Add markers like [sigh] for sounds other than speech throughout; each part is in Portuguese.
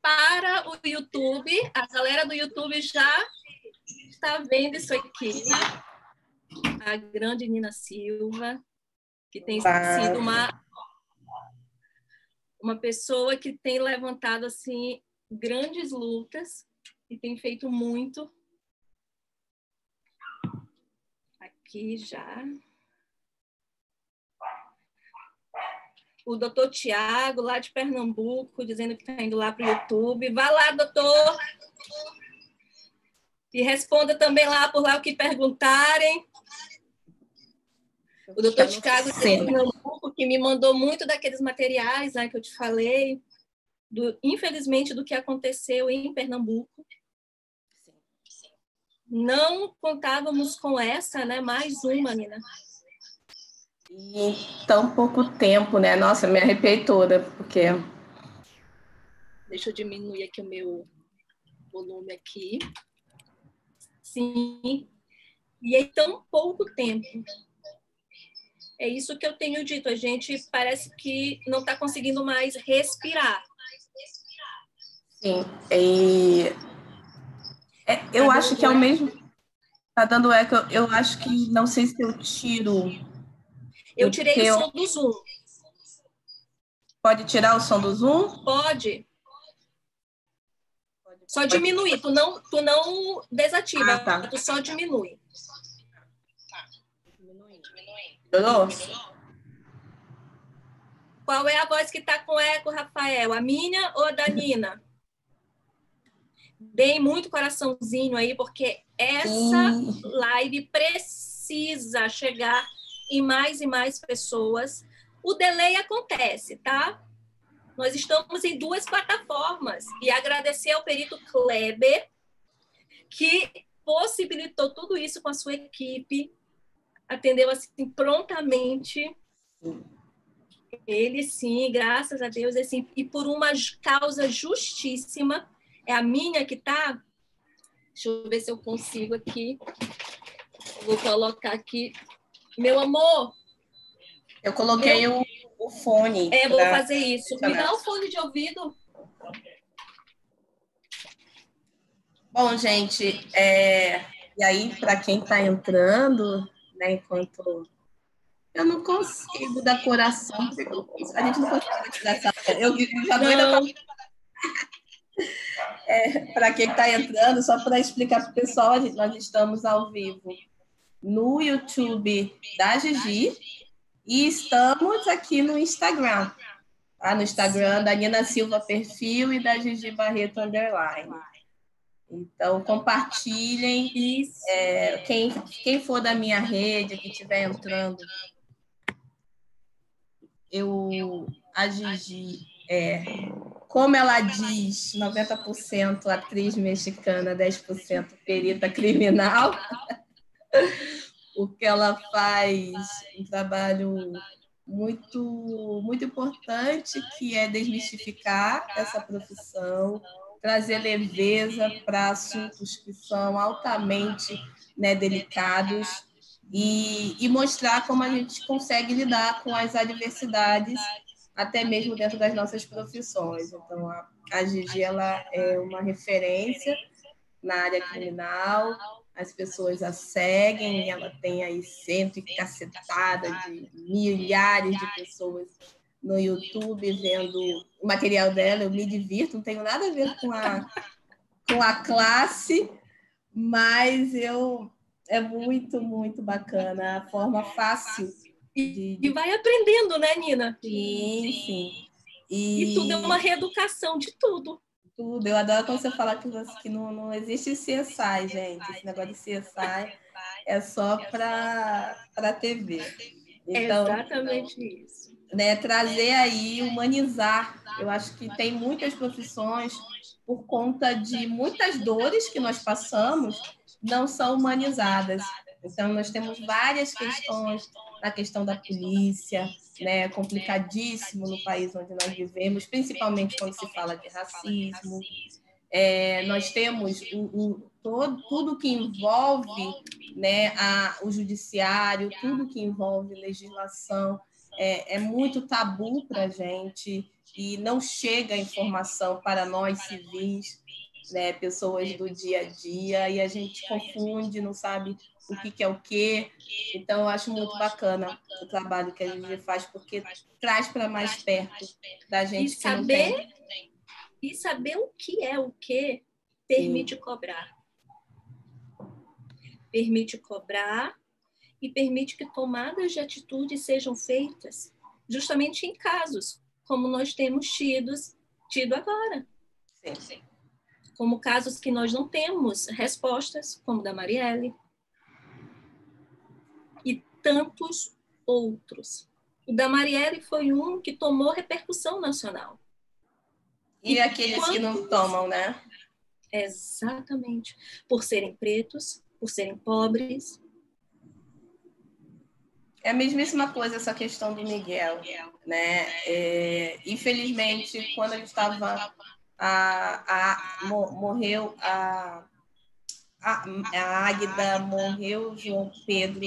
para o YouTube. A galera do YouTube já está vendo isso aqui. A grande Nina Silva, que tem sido uma uma pessoa que tem levantado assim grandes lutas e tem feito muito. Aqui já. O doutor Tiago, lá de Pernambuco, dizendo que está indo lá para o YouTube. Vá lá, doutor! E responda também lá por lá o que perguntarem. O doutor Tiago de Pernambuco, que me mandou muito daqueles materiais né, que eu te falei, do, infelizmente, do que aconteceu em Pernambuco. Não contávamos com essa, né? Mais uma, Nina. E em tão pouco tempo, né? Nossa, me arrepiei toda, porque. Deixa eu diminuir aqui o meu volume aqui. Sim. E em tão pouco tempo. É isso que eu tenho dito. A gente parece que não está conseguindo mais respirar. Sim. E é, eu tá acho que é o mesmo. Tá dando eco. Eu acho que não sei se eu tiro. Eu tirei o som do Zoom. Pode tirar o som do Zoom? Pode. Só diminui, tu não, tu não desativa, ah, tá. tu só diminui. Melhorou? Qual é a voz que está com eco, Rafael? A minha ou a da Nina? Deem muito coraçãozinho aí, porque essa live precisa chegar em mais e mais pessoas. O delay acontece, tá? Nós estamos em duas plataformas e agradecer ao perito Kleber, que possibilitou tudo isso com a sua equipe, atendeu assim prontamente. Ele sim, graças a Deus, assim, e por uma causa justíssima. É a minha que tá. Deixa eu ver se eu consigo aqui. Vou colocar aqui. Meu amor. Eu coloquei o o fone. É, vou fazer isso. Me dá o fone de ouvido. Bom, gente, é... e aí, para quem está entrando, né, enquanto eu não consigo dar coração, a gente não consegue tirar essa. Eu, eu já doida pra... [laughs] é, Para quem está entrando, só para explicar para o pessoal, nós estamos ao vivo no YouTube da Gigi e estamos aqui no Instagram. Tá? No Instagram da Nina Silva Perfil e da Gigi Barreto Underline. Então, compartilhem. É, quem, quem for da minha rede, que estiver entrando, eu, a Gigi, é, como ela diz, 90% atriz mexicana, 10% perita criminal. [laughs] porque ela faz um trabalho muito, muito importante, que é desmistificar essa profissão, trazer leveza para assuntos que são altamente né, delicados e, e mostrar como a gente consegue lidar com as adversidades, até mesmo dentro das nossas profissões. Então, a, a Gigi ela é uma referência na área criminal, as pessoas a seguem, ela tem aí cento e cacetada de milhares de pessoas no YouTube vendo o material dela, eu me divirto, não tenho nada a ver com a, com a classe, mas eu é muito, muito bacana a forma fácil. De. E vai aprendendo, né, Nina? Sim, sim. E... e tudo é uma reeducação de tudo tudo. Eu adoro quando você fala que, você, que não, não existe CSI, gente. Esse negócio de CSI é só para a TV. Então, é exatamente isso. Né, trazer aí, humanizar. Eu acho que tem muitas profissões, por conta de muitas dores que nós passamos, não são humanizadas. Então, nós temos várias questões na questão da polícia, né, complicadíssimo no país onde nós vivemos, principalmente quando se fala de racismo. É, nós temos o, o, todo, tudo que envolve né, a, o judiciário, tudo que envolve legislação, é, é muito tabu para a gente. e não chega informação para nós civis, né, pessoas do dia a dia, e a gente confunde, não sabe o que, que é o quê. Então, eu acho muito bacana o trabalho que a gente faz, porque traz para mais perto da gente. E saber, e saber o que é o que permite Sim. cobrar. Permite cobrar e permite que tomadas de atitude sejam feitas justamente em casos como nós temos tido, tido agora. Sim, sim. Como casos que nós não temos respostas, como da Marielle, tantos outros. O da Marielle foi um que tomou repercussão nacional. E, e aqueles quantos... que não tomam, né? Exatamente. Por serem pretos, por serem pobres. É a mesmíssima coisa essa questão do Miguel, né? É, infelizmente, quando ele estava a, a, morreu a, a, a Águida, morreu João Pedro,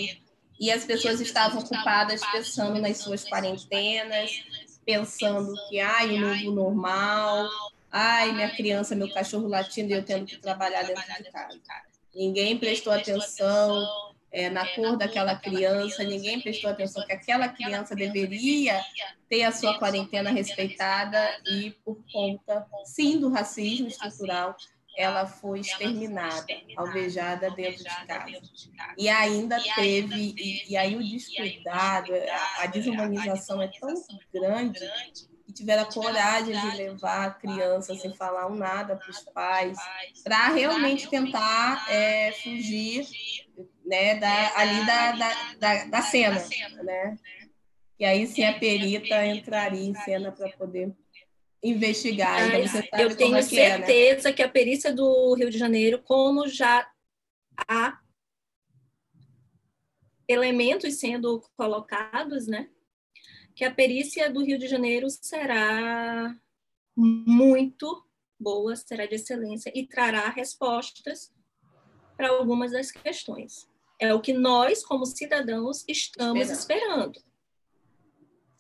e as pessoas estavam ocupadas pensando nas suas quarentenas, pensando que, ai, o novo normal, ai, minha criança, meu cachorro latindo e eu tendo que trabalhar dentro de casa. Ninguém prestou atenção é, na cor daquela criança, ninguém prestou atenção que aquela criança deveria ter a sua quarentena respeitada e, por conta, sim, do racismo estrutural, ela foi exterminada, alvejada dentro de casa. E ainda teve, e, e aí o descuidado, a, a desumanização é tão grande que tiveram a coragem de levar a criança sem falar um nada para os pais, para realmente tentar é, fugir né, da, ali da, da, da, da cena, né? E aí sim a perita entraria em cena para poder investigar. Então, eu tenho certeza é, né? que a perícia do Rio de Janeiro, como já há elementos sendo colocados, né? Que a perícia do Rio de Janeiro será muito boa, será de excelência e trará respostas para algumas das questões. É o que nós, como cidadãos, estamos esperando.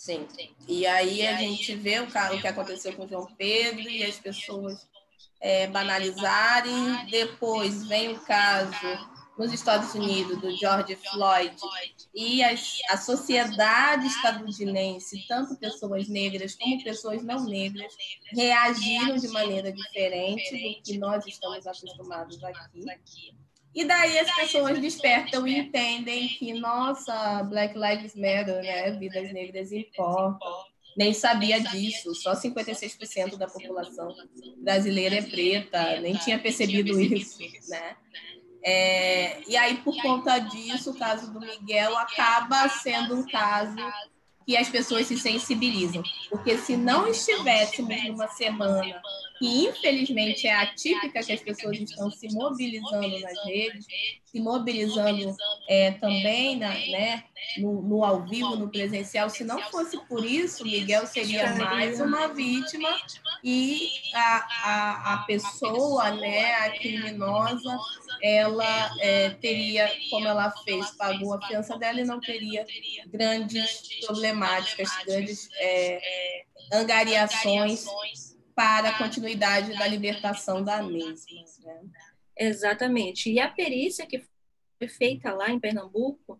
Sim. E aí a gente vê o, o que aconteceu com João Pedro e as pessoas é, banalizarem. Depois vem o caso nos Estados Unidos do George Floyd e as, a sociedade estadunidense, tanto pessoas negras como pessoas não negras, reagiram de maneira diferente do que nós estamos acostumados aqui. E daí as pessoas despertam e entendem que, nossa, Black Lives Matter, né? Vidas negras importam. Nem sabia disso, só 56% da população brasileira é preta, nem tinha percebido isso, né? É, e aí, por conta disso, o caso do Miguel acaba sendo um caso que as pessoas se sensibilizam. Porque se não estivéssemos numa semana que infelizmente é atípica que as pessoas estão se mobilizando nas redes, se mobilizando é, também na, né, no, no, ao vivo, no presencial. Se não fosse por isso, Miguel seria mais uma vítima e a, a, a pessoa, né, a criminosa, ela é, teria, como ela fez, pagou a fiança dela e não teria grandes problemáticas, grandes é, angariações para a continuidade da libertação da mesma. Né? Exatamente. E a perícia que foi feita lá em Pernambuco,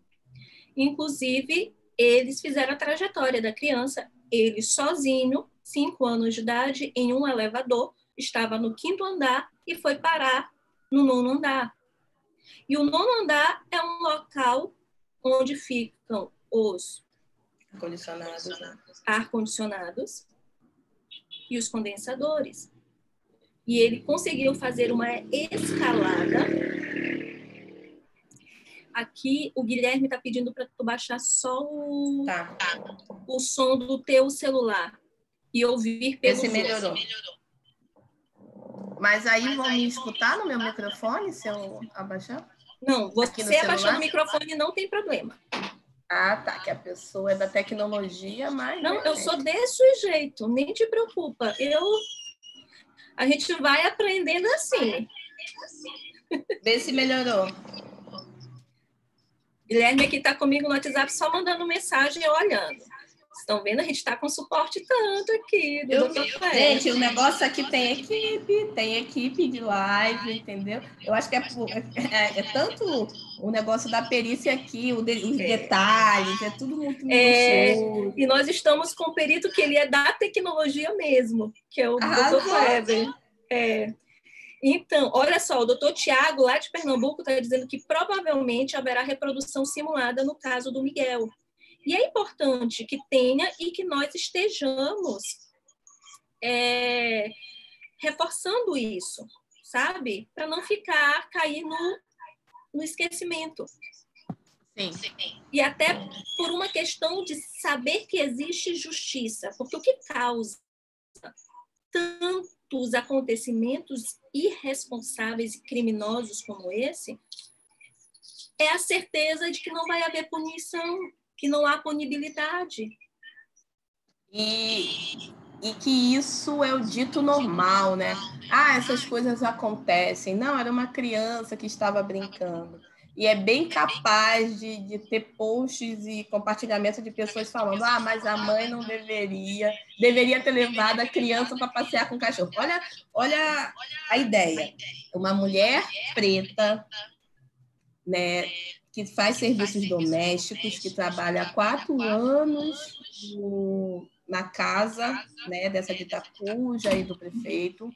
inclusive, eles fizeram a trajetória da criança, ele sozinho, cinco anos de idade, em um elevador, estava no quinto andar e foi parar no nono andar. E o nono andar é um local onde ficam os ar-condicionados, né? ar-condicionados e os condensadores. E ele conseguiu fazer uma escalada. Aqui o Guilherme está pedindo para tu baixar só o, tá. o som do teu celular e ouvir pelo Esse melhorou. Mas aí vão me escutar no meu microfone se eu abaixar? Não, você abaixando o microfone não tem problema. Ah, tá, que a pessoa é da tecnologia, mas. Não, eu sou desse jeito, nem te preocupa. Eu. A gente vai aprendendo assim. Vê se melhorou. Guilherme aqui está comigo no WhatsApp só mandando mensagem e olhando. Estão vendo? A gente está com suporte tanto aqui. Eu, gente, o negócio aqui tem equipe, tem equipe de live, entendeu? Eu acho que é, é, é tanto o negócio da perícia aqui, o de, os é. detalhes, é tudo muito é, E nós estamos com o perito que ele é da tecnologia mesmo, que é o ah, Dr. Kleber. É. Então, olha só, o doutor Tiago, lá de Pernambuco, está dizendo que provavelmente haverá reprodução simulada no caso do Miguel. E é importante que tenha e que nós estejamos é, reforçando isso, sabe? Para não ficar, cair no, no esquecimento. Sim. E até por uma questão de saber que existe justiça, porque o que causa tantos acontecimentos irresponsáveis e criminosos como esse é a certeza de que não vai haver punição que não há punibilidade. E, e que isso é o dito normal, né? Ah, essas coisas acontecem. Não, era uma criança que estava brincando. E é bem capaz de, de ter posts e compartilhamento de pessoas falando: ah, mas a mãe não deveria, deveria ter levado a criança para passear com o cachorro. Olha, olha a ideia. Uma mulher preta, né, que faz serviços domésticos, que trabalha há quatro anos no, na casa né, dessa de Itacuja e do prefeito.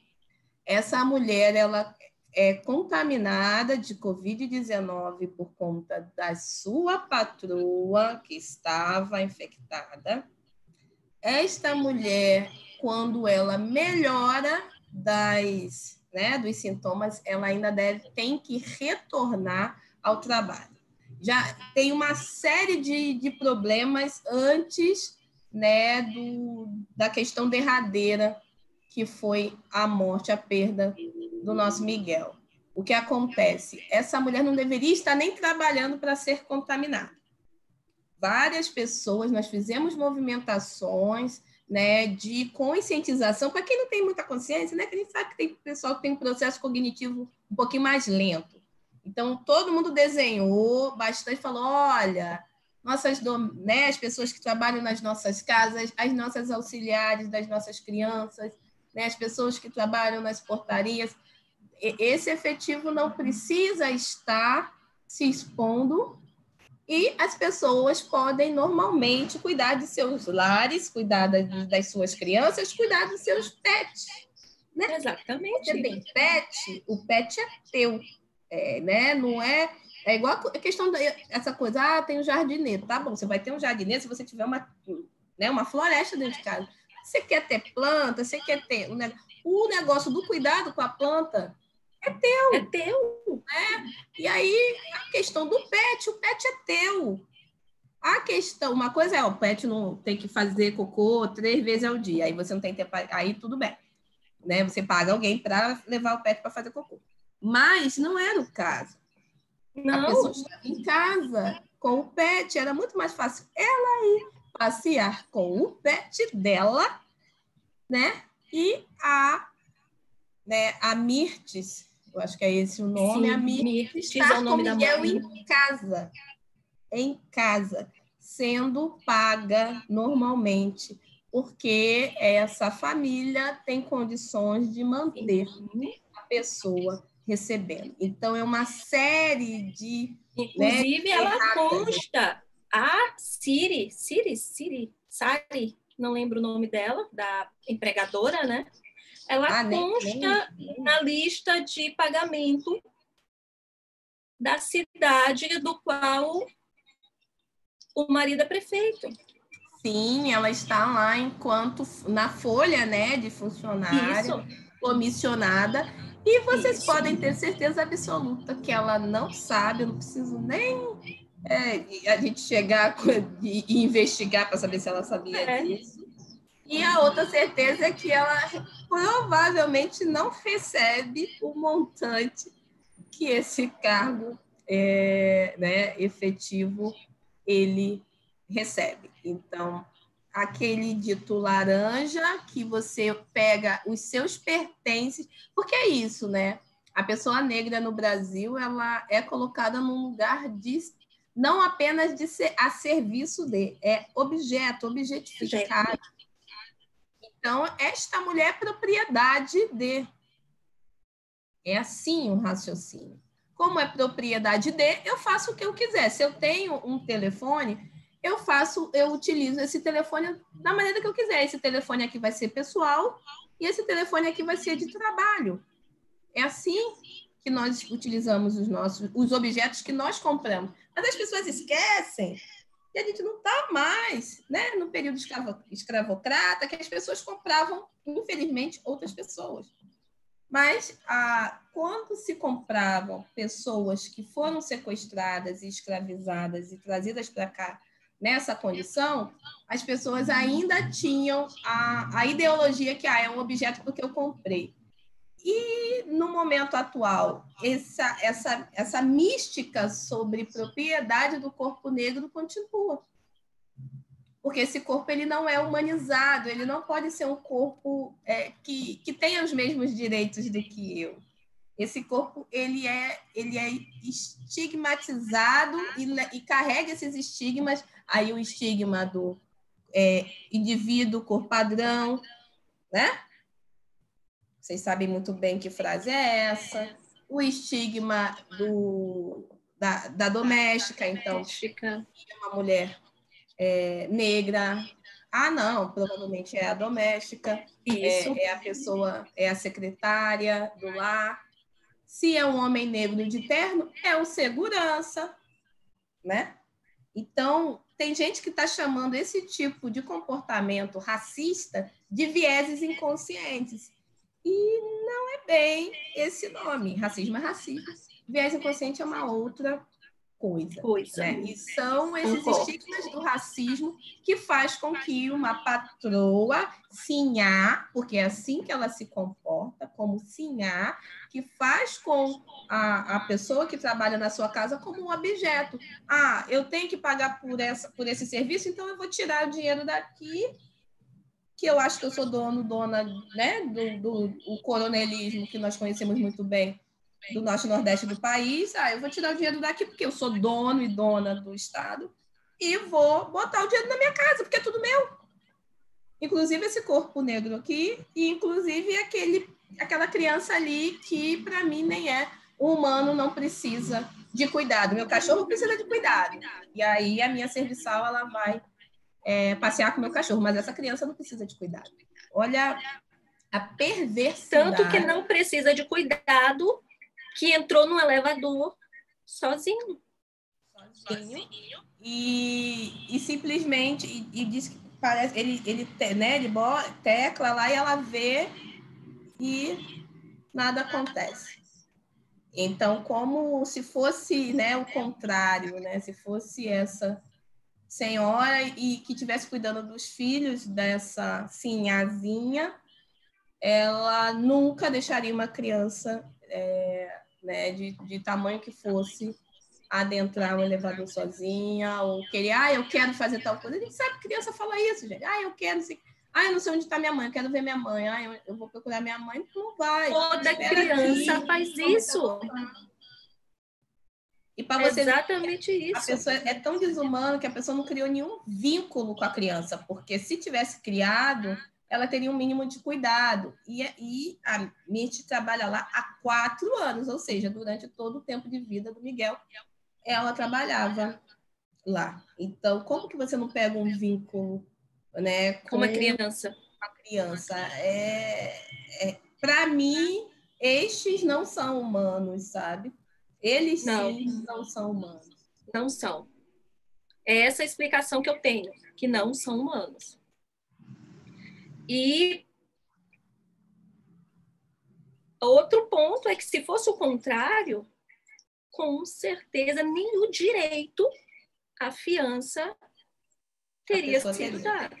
Essa mulher ela é contaminada de Covid-19 por conta da sua patroa, que estava infectada. Esta mulher, quando ela melhora das, né, dos sintomas, ela ainda deve, tem que retornar ao trabalho já tem uma série de, de problemas antes né, do, da questão derradeira, que foi a morte, a perda do nosso Miguel. O que acontece? Essa mulher não deveria estar nem trabalhando para ser contaminada. Várias pessoas, nós fizemos movimentações né, de conscientização, para quem não tem muita consciência, né, que a gente sabe que tem pessoal que tem um processo cognitivo um pouquinho mais lento. Então, todo mundo desenhou bastante, falou: olha, nossas, né, as pessoas que trabalham nas nossas casas, as nossas auxiliares das nossas crianças, né, as pessoas que trabalham nas portarias, esse efetivo não precisa estar se expondo e as pessoas podem normalmente cuidar de seus lares, cuidar das suas crianças, cuidar dos seus pets. Né? Exatamente. Você tem pet, o pet é teu. É, né? Não é. É igual a questão dessa coisa, ah, tem um jardineiro. Tá bom, você vai ter um jardineiro se você tiver uma, né, uma floresta dentro de casa. Você quer ter planta, você quer ter. Um negócio. O negócio do cuidado com a planta é teu. É teu. Né? E aí, a questão do pet, o pet é teu. A questão, uma coisa é, o pet não tem que fazer cocô três vezes ao dia, aí você não tem tempo, aí tudo bem. Né? Você paga alguém para levar o pet para fazer cocô. Mas não era o caso. Não. A pessoa estava em casa com o pet, era muito mais fácil ela ir passear com o pet dela, né? E a, né, a Mirtes, eu acho que é esse o nome, Sim, a Mirtes está é o nome com Miguel em casa, em casa, sendo paga normalmente, porque essa família tem condições de manter a pessoa recebendo. Então, é uma série de. Inclusive, né, ela consta. A Siri, Siri, Siri, Sari, não lembro o nome dela, da empregadora, né? Ela ah, consta nem, nem. na lista de pagamento da cidade do qual o marido é prefeito. Sim, ela está lá enquanto na folha, né, de funcionário, Isso. Comissionada, e vocês Isso. podem ter certeza absoluta que ela não sabe, eu não preciso nem é, a gente chegar [laughs] e, investigar para saber se ela sabia é. disso. E a outra certeza é que ela provavelmente não recebe o montante que esse cargo é, né, efetivo ele recebe. Então, aquele dito laranja que você pega os seus pertences, porque é isso, né? A pessoa negra no Brasil, ela é colocada num lugar de não apenas de ser a serviço de, é objeto, objetificado. Então, esta mulher é propriedade de. É assim o raciocínio. Como é propriedade de, eu faço o que eu quiser. Se eu tenho um telefone, eu faço, eu utilizo esse telefone da maneira que eu quiser. Esse telefone aqui vai ser pessoal e esse telefone aqui vai ser de trabalho. É assim que nós utilizamos os nossos os objetos que nós compramos. Mas as pessoas esquecem que a gente não está mais né, no período escravo, escravocrata, que as pessoas compravam, infelizmente, outras pessoas. Mas quando se compravam pessoas que foram sequestradas e escravizadas e trazidas para cá nessa condição, as pessoas ainda tinham a, a ideologia que ah, é um objeto porque eu comprei. E no momento atual, essa, essa, essa mística sobre propriedade do corpo negro continua. Porque esse corpo ele não é humanizado, ele não pode ser um corpo é, que, que tenha os mesmos direitos do que eu. Esse corpo ele é, ele é estigmatizado e, e carrega esses estigmas aí o estigma do é, indivíduo, cor padrão, né? Vocês sabem muito bem que frase é essa. O estigma do, da, da doméstica, então, é uma mulher é, negra. Ah, não, provavelmente é a doméstica, Isso. É, é a pessoa, é a secretária do lar. Se é um homem negro de terno, é o segurança, né? Então, tem gente que está chamando esse tipo de comportamento racista de vieses inconscientes. E não é bem esse nome. Racismo é racismo. Viés inconsciente é uma outra coisa. coisa. Né? E são esses estigmas do racismo que faz com que uma patroa sinhá, porque é assim que ela se comporta, como sinhá, que faz com a, a pessoa que trabalha na sua casa como um objeto. Ah, eu tenho que pagar por, essa, por esse serviço, então eu vou tirar o dinheiro daqui que eu acho que eu sou dono, dona, né, do, do o coronelismo que nós conhecemos muito bem do norte e nordeste do país, ah, eu vou tirar o dinheiro daqui porque eu sou dono e dona do Estado e vou botar o dinheiro na minha casa, porque é tudo meu. Inclusive esse corpo negro aqui e inclusive aquele, aquela criança ali que para mim nem é o humano, não precisa de cuidado. Meu cachorro precisa de cuidado. E aí a minha serviçal ela vai é, passear com meu cachorro, mas essa criança não precisa de cuidado. Olha a perversidade. Tanto que não precisa de cuidado que entrou no elevador sozinho. Sozinho. E, e simplesmente e, e diz que parece ele ele né, ele tecla lá e ela vê e nada acontece. Então, como se fosse né, o contrário, né? se fosse essa senhora e que tivesse cuidando dos filhos dessa sinhazinha, ela nunca deixaria uma criança é, né, de, de tamanho que fosse adentrar um elevador sozinha, ou querer, ah, eu quero fazer tal coisa. A gente sabe que criança fala isso, gente. Ah, eu quero, ah, eu não sei onde está minha mãe, eu quero ver minha mãe. Ah, eu, eu vou procurar minha mãe. Não vai. Toda criança aqui, faz isso. E para você Exatamente isso. A pessoa é tão desumana que a pessoa não criou nenhum vínculo com a criança, porque se tivesse criado, ela teria um mínimo de cuidado. E, e a Mirth trabalha lá há quatro anos, ou seja, durante todo o tempo de vida do Miguel, ela trabalhava lá. Então, como que você não pega um vínculo, né, com uma criança? Uma criança é, é para mim estes não são humanos, sabe? Eles não. sim não são humanos. Não são. É essa a explicação que eu tenho, que não são humanos. E outro ponto é que se fosse o contrário, com certeza nem o direito à fiança teria sido dado.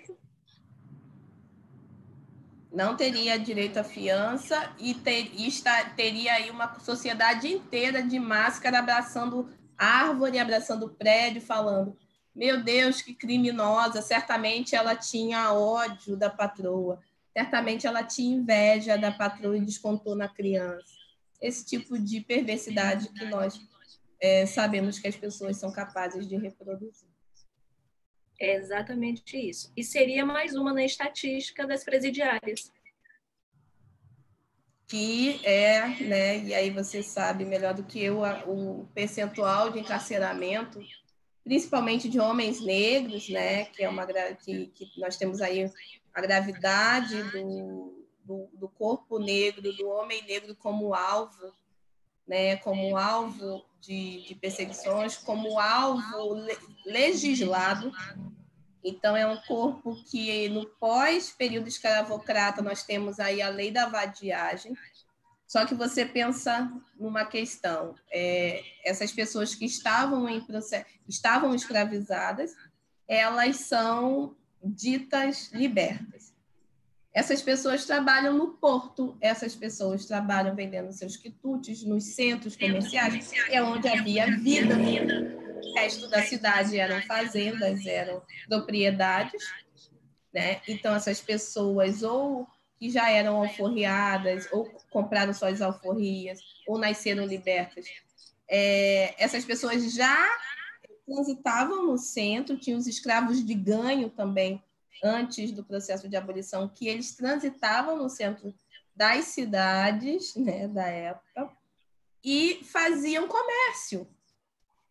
Não teria direito à fiança e, ter, e teria aí uma sociedade inteira de máscara abraçando árvore, abraçando prédio, falando meu Deus, que criminosa! Certamente ela tinha ódio da patroa, certamente ela tinha inveja da patroa e descontou na criança. Esse tipo de perversidade que nós é, sabemos que as pessoas são capazes de reproduzir. É exatamente isso. E seria mais uma na estatística das presidiárias. Que é, né, e aí você sabe melhor do que eu, o percentual de encarceramento, principalmente de homens negros, né, que é uma que, que nós temos aí a gravidade do, do, do corpo negro, do homem negro como alvo né, como alvo de, de perseguições, como alvo le, legislado. Então, é um corpo que, no pós-período escravocrata, nós temos aí a lei da vadiagem. Só que você pensa numa questão: é, essas pessoas que estavam em processo, estavam escravizadas, elas são ditas libertas. Essas pessoas trabalham no porto, essas pessoas trabalham vendendo seus quitutes nos centros comerciais, é onde havia vida. O resto da cidade eram fazendas, eram propriedades, né? Então essas pessoas ou que já eram alforriadas, ou compraram suas alforrias, ou nasceram libertas, é, essas pessoas já transitavam no centro, tinham os escravos de ganho também antes do processo de abolição, que eles transitavam no centro das cidades né, da época e faziam comércio,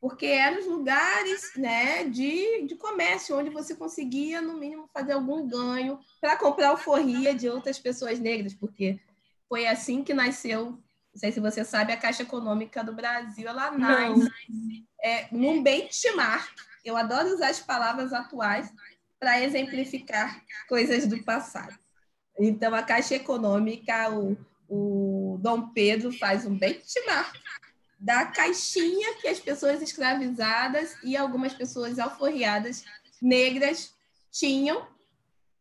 porque eram os lugares né, de, de comércio onde você conseguia, no mínimo, fazer algum ganho para comprar alforria de outras pessoas negras, porque foi assim que nasceu, não sei se você sabe, a Caixa Econômica do Brasil, ela nasce é, num benchmark, eu adoro usar as palavras atuais, para exemplificar coisas do passado. Então, a Caixa Econômica, o, o Dom Pedro faz um benchmark da caixinha que as pessoas escravizadas e algumas pessoas alforriadas negras tinham,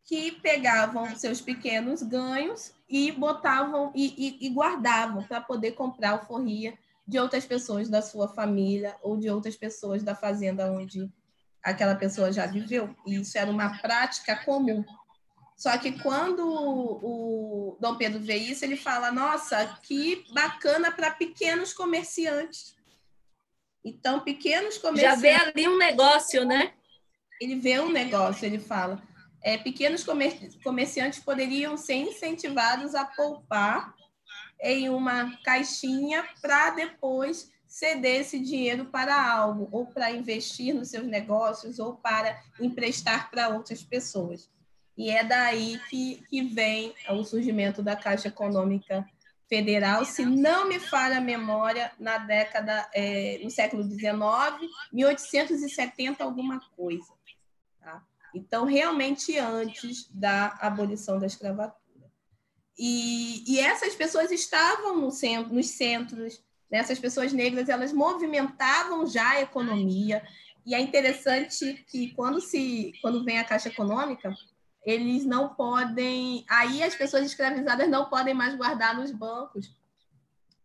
que pegavam seus pequenos ganhos e botavam e, e, e guardavam para poder comprar alforria de outras pessoas da sua família ou de outras pessoas da fazenda onde aquela pessoa já viveu. E isso era uma prática comum. Só que quando o Dom Pedro vê isso, ele fala: Nossa, que bacana para pequenos comerciantes. Então, pequenos comerciantes. Já vê ali um negócio, né? Ele vê um negócio, ele fala. É, pequenos comerciantes poderiam ser incentivados a poupar em uma caixinha para depois ceder esse dinheiro para algo, ou para investir nos seus negócios, ou para emprestar para outras pessoas. E é daí que, que vem o surgimento da Caixa Econômica Federal, se não me falha a memória, na década, é, no século XIX, 1870, alguma coisa. Tá? Então, realmente antes da abolição da escravatura. E, e essas pessoas estavam no centro, nos centros né? Essas pessoas negras elas movimentavam já a economia e é interessante que quando se quando vem a Caixa Econômica eles não podem aí as pessoas escravizadas não podem mais guardar nos bancos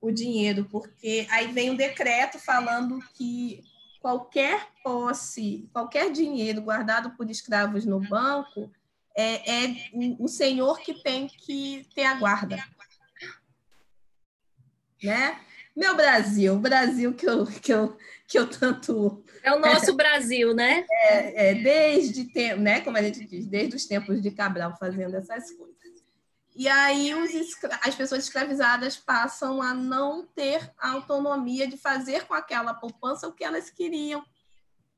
o dinheiro porque aí vem um decreto falando que qualquer posse qualquer dinheiro guardado por escravos no banco é, é o senhor que tem que ter a guarda né meu Brasil, o Brasil que eu, que eu, que eu tanto. É o nosso Brasil, né? É, é, desde tempo, né? Como a gente diz, desde os tempos de Cabral fazendo essas coisas. E aí os, as pessoas escravizadas passam a não ter a autonomia de fazer com aquela poupança o que elas queriam.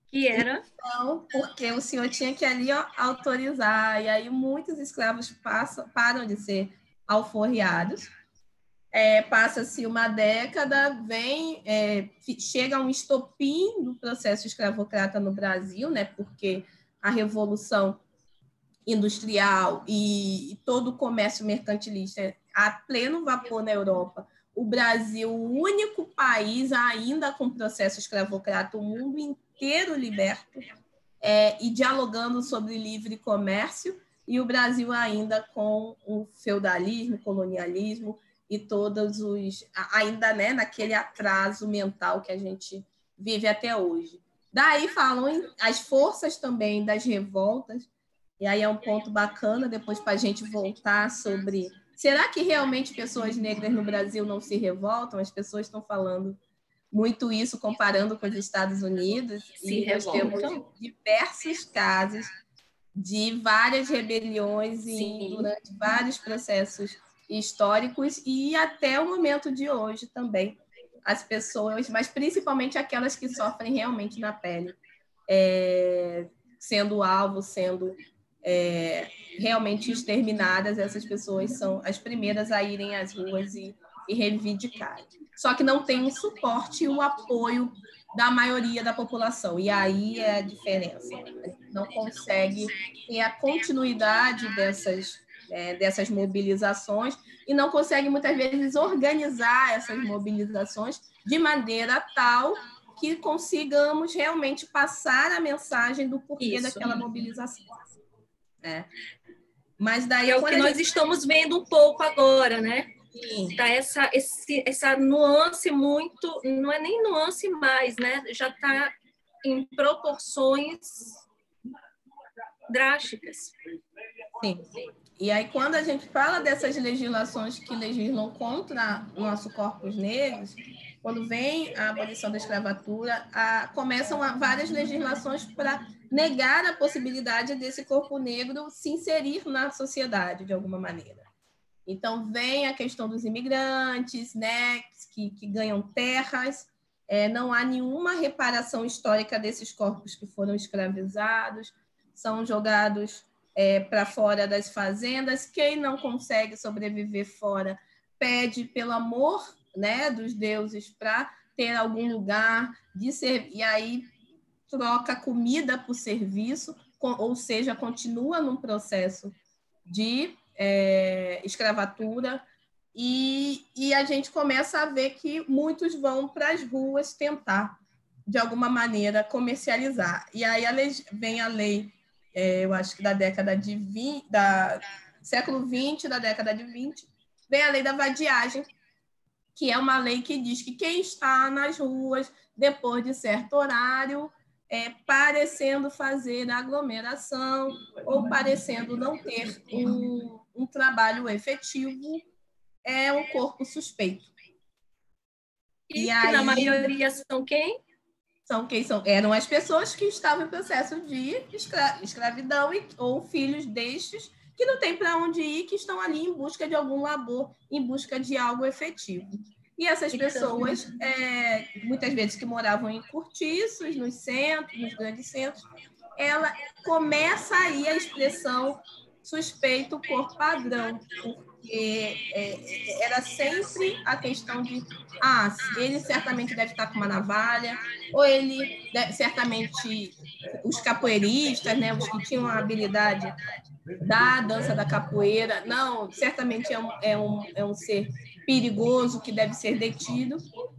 Que era? Então, porque o senhor tinha que ali ó, autorizar. E aí muitos escravos passam, param de ser alforriados é, passa-se uma década, vem, é, chega um estopim do processo escravocrata no Brasil, né, porque a revolução industrial e, e todo o comércio mercantilista a pleno vapor na Europa. O Brasil, o único país ainda com processo escravocrata, o mundo inteiro liberto é, e dialogando sobre livre comércio, e o Brasil ainda com o feudalismo, colonialismo, e todos os ainda né, naquele atraso mental que a gente vive até hoje. Daí falam em, as forças também das revoltas, e aí é um ponto bacana depois para a gente voltar sobre será que realmente pessoas negras no Brasil não se revoltam? As pessoas estão falando muito isso comparando com os Estados Unidos. Se e nós temos diversos casos de várias rebeliões e durante vários processos históricos e até o momento de hoje também as pessoas, mas principalmente aquelas que sofrem realmente na pele, é, sendo alvo, sendo é, realmente exterminadas, essas pessoas são as primeiras a irem às ruas e, e. Só que não tem o suporte e o apoio da maioria da população. E aí é a diferença. Não consegue ter a continuidade dessas, é, dessas mobilizações e não consegue, muitas vezes, organizar essas mobilizações de maneira tal que consigamos realmente passar a mensagem do porquê Isso. daquela mobilização. É. Mas daí é o que nós estamos vendo um pouco agora, né? Tá essa, esse, essa nuance muito, não é nem nuance mais, né? Já está em proporções drásticas. Sim. E aí, quando a gente fala dessas legislações que legislam contra o nosso corpos negros, quando vem a abolição da escravatura, a, começam a, várias legislações para negar a possibilidade desse corpo negro se inserir na sociedade de alguma maneira. Então, vem a questão dos imigrantes, né, que, que ganham terras, é, não há nenhuma reparação histórica desses corpos que foram escravizados, são jogados é, para fora das fazendas. Quem não consegue sobreviver fora pede pelo amor né, dos deuses para ter algum lugar de ser e aí troca comida por serviço, ou seja, continua num processo de é, escravatura, e, e a gente começa a ver que muitos vão para as ruas tentar, de alguma maneira, comercializar. E aí a lei, vem a lei, é, eu acho que da década de 20, da século 20, da década de 20, vem a lei da vadiagem, que é uma lei que diz que quem está nas ruas depois de certo horário é, parecendo fazer aglomeração ou parecendo não ter um, um trabalho efetivo, é um corpo suspeito. E, e aí, na maioria são quem? São quem são? Eram as pessoas que estavam em processo de escra escravidão e, ou filhos destes que não têm para onde ir, que estão ali em busca de algum labor, em busca de algo efetivo. E essas pessoas, é, muitas vezes que moravam em cortiços, nos centros, nos grandes centros, ela começa aí a expressão suspeito por padrão, porque é, era sempre a questão de, ah, ele certamente deve estar com uma navalha, ou ele deve, certamente os capoeiristas, né, os que tinham a habilidade da dança da capoeira, não, certamente é um, é um, é um ser perigoso que deve ser detido.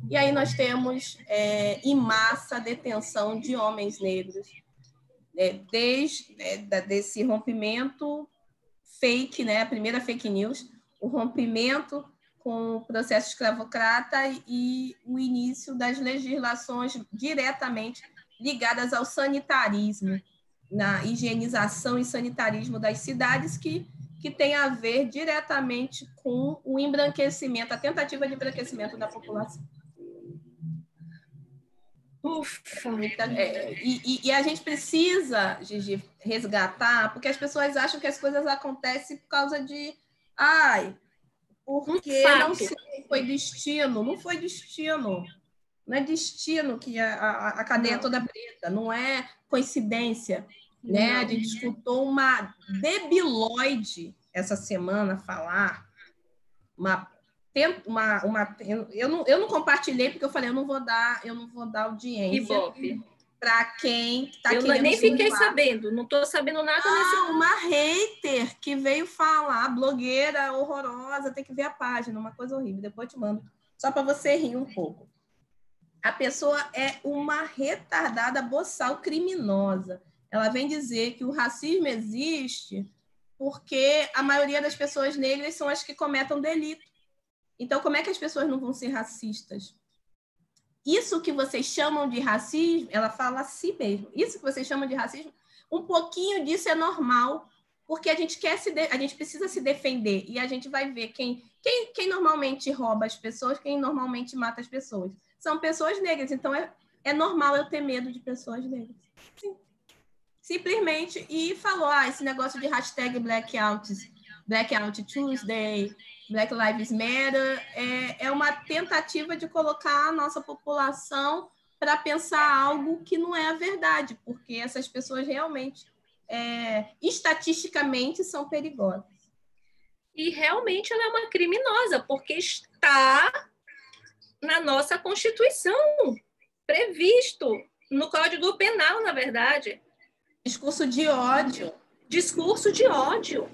E aí nós temos é, em massa a detenção de homens negros, é, desde é, desse rompimento fake, né, a primeira fake news, o rompimento com o processo escravocrata e o início das legislações diretamente ligadas ao sanitarismo, na higienização e sanitarismo das cidades que que tem a ver diretamente com o embranquecimento, a tentativa de embranquecimento da população. Ufa! É, e, e, a gente precisa, Gigi, resgatar, porque as pessoas acham que as coisas acontecem por causa de. Ai, porque não sei, foi destino. Não foi destino. Não é destino que a, a, a cadeia é toda preta, não é coincidência. Né? A gente escutou uma debiloide essa semana falar, uma, uma, uma eu, não, eu não compartilhei porque eu falei eu não vou dar eu não vou dar audiência para quem está querendo. Eu nem fiquei sabendo, não estou sabendo nada ah, nesse. Uma hater que veio falar, blogueira horrorosa, tem que ver a página, uma coisa horrível. Depois te mando, só para você rir um pouco. A pessoa é uma retardada boçal criminosa ela vem dizer que o racismo existe porque a maioria das pessoas negras são as que cometem delito. Então, como é que as pessoas não vão ser racistas? Isso que vocês chamam de racismo, ela fala a si mesmo. Isso que vocês chamam de racismo, um pouquinho disso é normal, porque a gente quer se de... a gente precisa se defender e a gente vai ver quem, quem quem normalmente rouba as pessoas, quem normalmente mata as pessoas são pessoas negras. Então, é, é normal eu ter medo de pessoas negras. Sim. Simplesmente, e falou, ah, esse negócio de hashtag Blackouts, Blackout Tuesday, Black Lives Matter, é, é uma tentativa de colocar a nossa população para pensar algo que não é a verdade, porque essas pessoas realmente, é, estatisticamente, são perigosas. E realmente ela é uma criminosa, porque está na nossa Constituição, previsto no Código Penal, na verdade. Discurso de ódio. Discurso de ódio.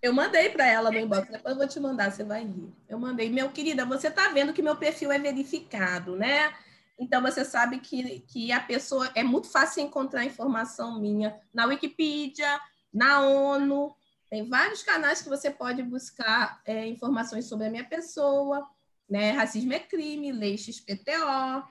Eu mandei para ela no inbox, depois eu vou te mandar, você vai rir. Eu mandei, meu querida, você está vendo que meu perfil é verificado, né? Então você sabe que, que a pessoa é muito fácil encontrar informação minha na Wikipedia, na ONU. Tem vários canais que você pode buscar é, informações sobre a minha pessoa, né? Racismo é crime, lei XPTO,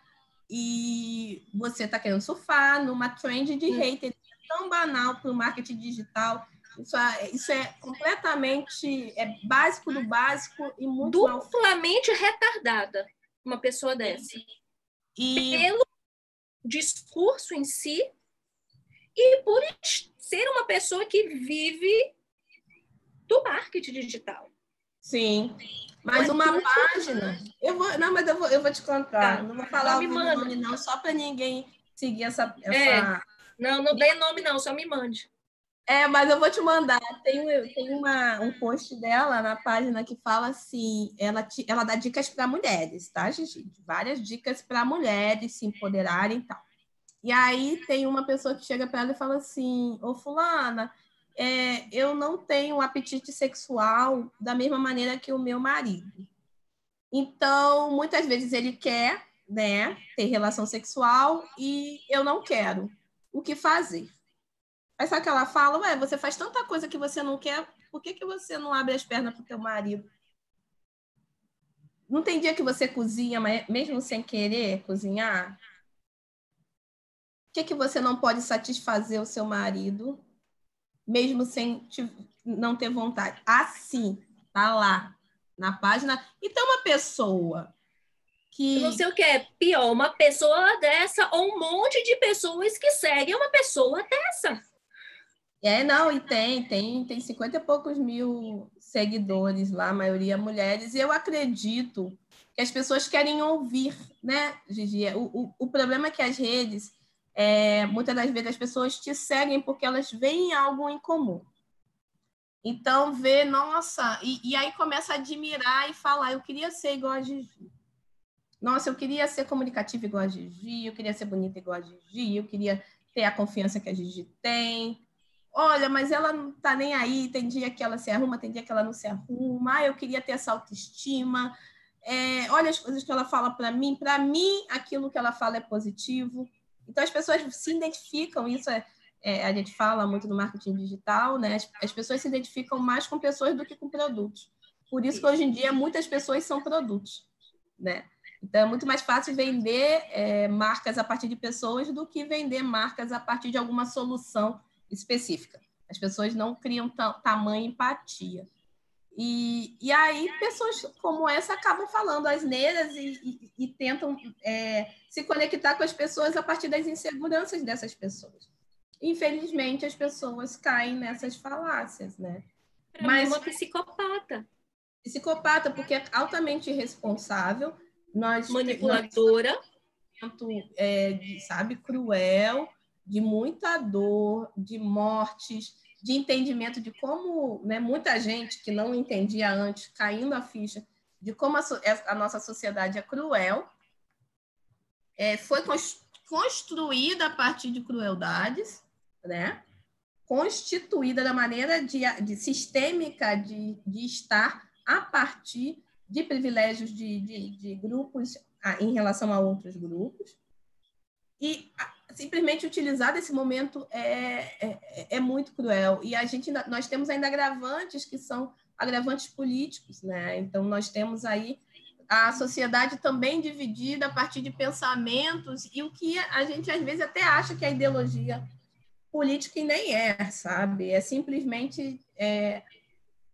e você está querendo surfar numa trend de hum. hater tão banal para o marketing digital isso é, isso é completamente é básico do básico e muito duplamente mal... retardada uma pessoa dessa. E pelo discurso em si e por ser uma pessoa que vive do marketing digital. Sim. Mas uma página. Eu vou, não, mas eu vou, eu vou te contar. Tá. Não vou falar o nome, não, só para ninguém seguir essa. essa... É. Não, não dê nome, não, só me mande. É, mas eu vou te mandar. Tem, tem uma, um post dela na página que fala assim: ela, te, ela dá dicas para mulheres, tá, Gigi? Várias dicas para mulheres se empoderarem e tal. E aí tem uma pessoa que chega para ela e fala assim: Ô, Fulana, é, eu não tenho apetite sexual da mesma maneira que o meu marido. Então, muitas vezes ele quer né, ter relação sexual e eu não quero. O que fazer? Aí sabe que ela fala, ué, você faz tanta coisa que você não quer, por que, que você não abre as pernas pro teu marido? Não tem dia que você cozinha, mas mesmo sem querer cozinhar? Por que, que você não pode satisfazer o seu marido, mesmo sem te, não ter vontade? Assim, tá lá, na página. Então, uma pessoa que... Não sei o que é pior, uma pessoa dessa ou um monte de pessoas que seguem uma pessoa dessa. É, não, e tem, tem, tem 50 e poucos mil seguidores lá, a maioria mulheres, e eu acredito que as pessoas querem ouvir, né, Gigi? O, o, o problema é que as redes, é, muitas das vezes as pessoas te seguem porque elas veem algo em comum. Então, vê, nossa, e, e aí começa a admirar e falar, eu queria ser igual a Gigi. Nossa, eu queria ser comunicativa igual a Gigi, eu queria ser bonita igual a Gigi, eu queria ter a confiança que a Gigi tem olha, mas ela não tá nem aí, tem dia que ela se arruma, tem dia que ela não se arruma, ah, eu queria ter essa autoestima, é, olha as coisas que ela fala para mim, para mim aquilo que ela fala é positivo. Então as pessoas se identificam, isso é, é a gente fala muito no marketing digital, né? As, as, pessoas se identificam mais com pessoas do que com produtos. Por isso que hoje em dia muitas pessoas são produtos, né? Então é muito mais fácil vender é, marcas a partir de pessoas do que vender marcas a partir de alguma solução específica. As pessoas não criam tamanha empatia. E, e aí, pessoas como essa acabam falando asneiras e, e, e tentam é, se conectar com as pessoas a partir das inseguranças dessas pessoas. Infelizmente, as pessoas caem nessas falácias, né? Pra Mas uma psicopata. Psicopata, porque é altamente irresponsável. Nós, Manipuladora. Nós, é, sabe, cruel de muita dor, de mortes, de entendimento de como né, muita gente que não entendia antes, caindo a ficha de como a, a nossa sociedade é cruel, é, foi construída a partir de crueldades, né? constituída da maneira de, de sistêmica de, de estar a partir de privilégios de, de grupos em relação a outros grupos. E simplesmente utilizar desse momento é, é, é, muito cruel. E a gente, nós temos ainda agravantes que são agravantes políticos, né? Então, nós temos aí a sociedade também dividida a partir de pensamentos e o que a gente às vezes até acha que é ideologia política e nem é, sabe? É simplesmente é,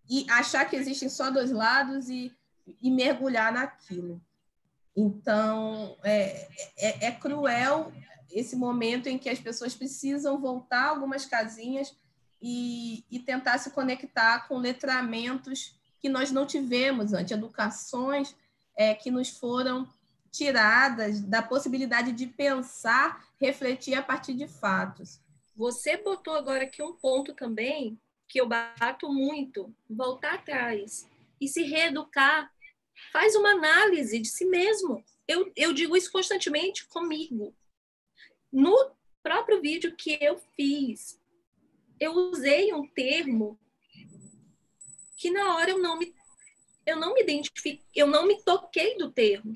e achar que existem só dois lados e, e mergulhar naquilo. Então, é, é, é cruel esse momento em que as pessoas precisam voltar algumas casinhas e, e tentar se conectar com letramentos que nós não tivemos antes, educações é, que nos foram tiradas da possibilidade de pensar, refletir a partir de fatos. Você botou agora aqui um ponto também que eu bato muito, voltar atrás e se reeducar. Faz uma análise de si mesmo. Eu, eu digo isso constantemente comigo. No próprio vídeo que eu fiz, eu usei um termo que na hora eu não me eu não me identifiquei, eu não me toquei do termo.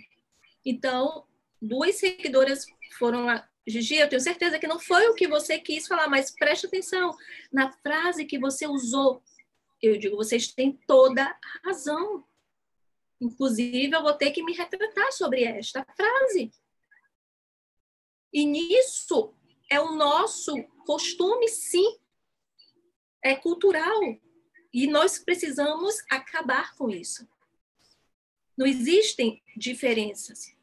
Então, duas seguidoras foram lá, Gigi, eu tenho certeza que não foi o que você quis falar, mas preste atenção na frase que você usou. Eu digo, vocês têm toda a razão. Inclusive, eu vou ter que me retratar sobre esta frase. E nisso é o nosso costume, sim, é cultural. E nós precisamos acabar com isso. Não existem diferenças.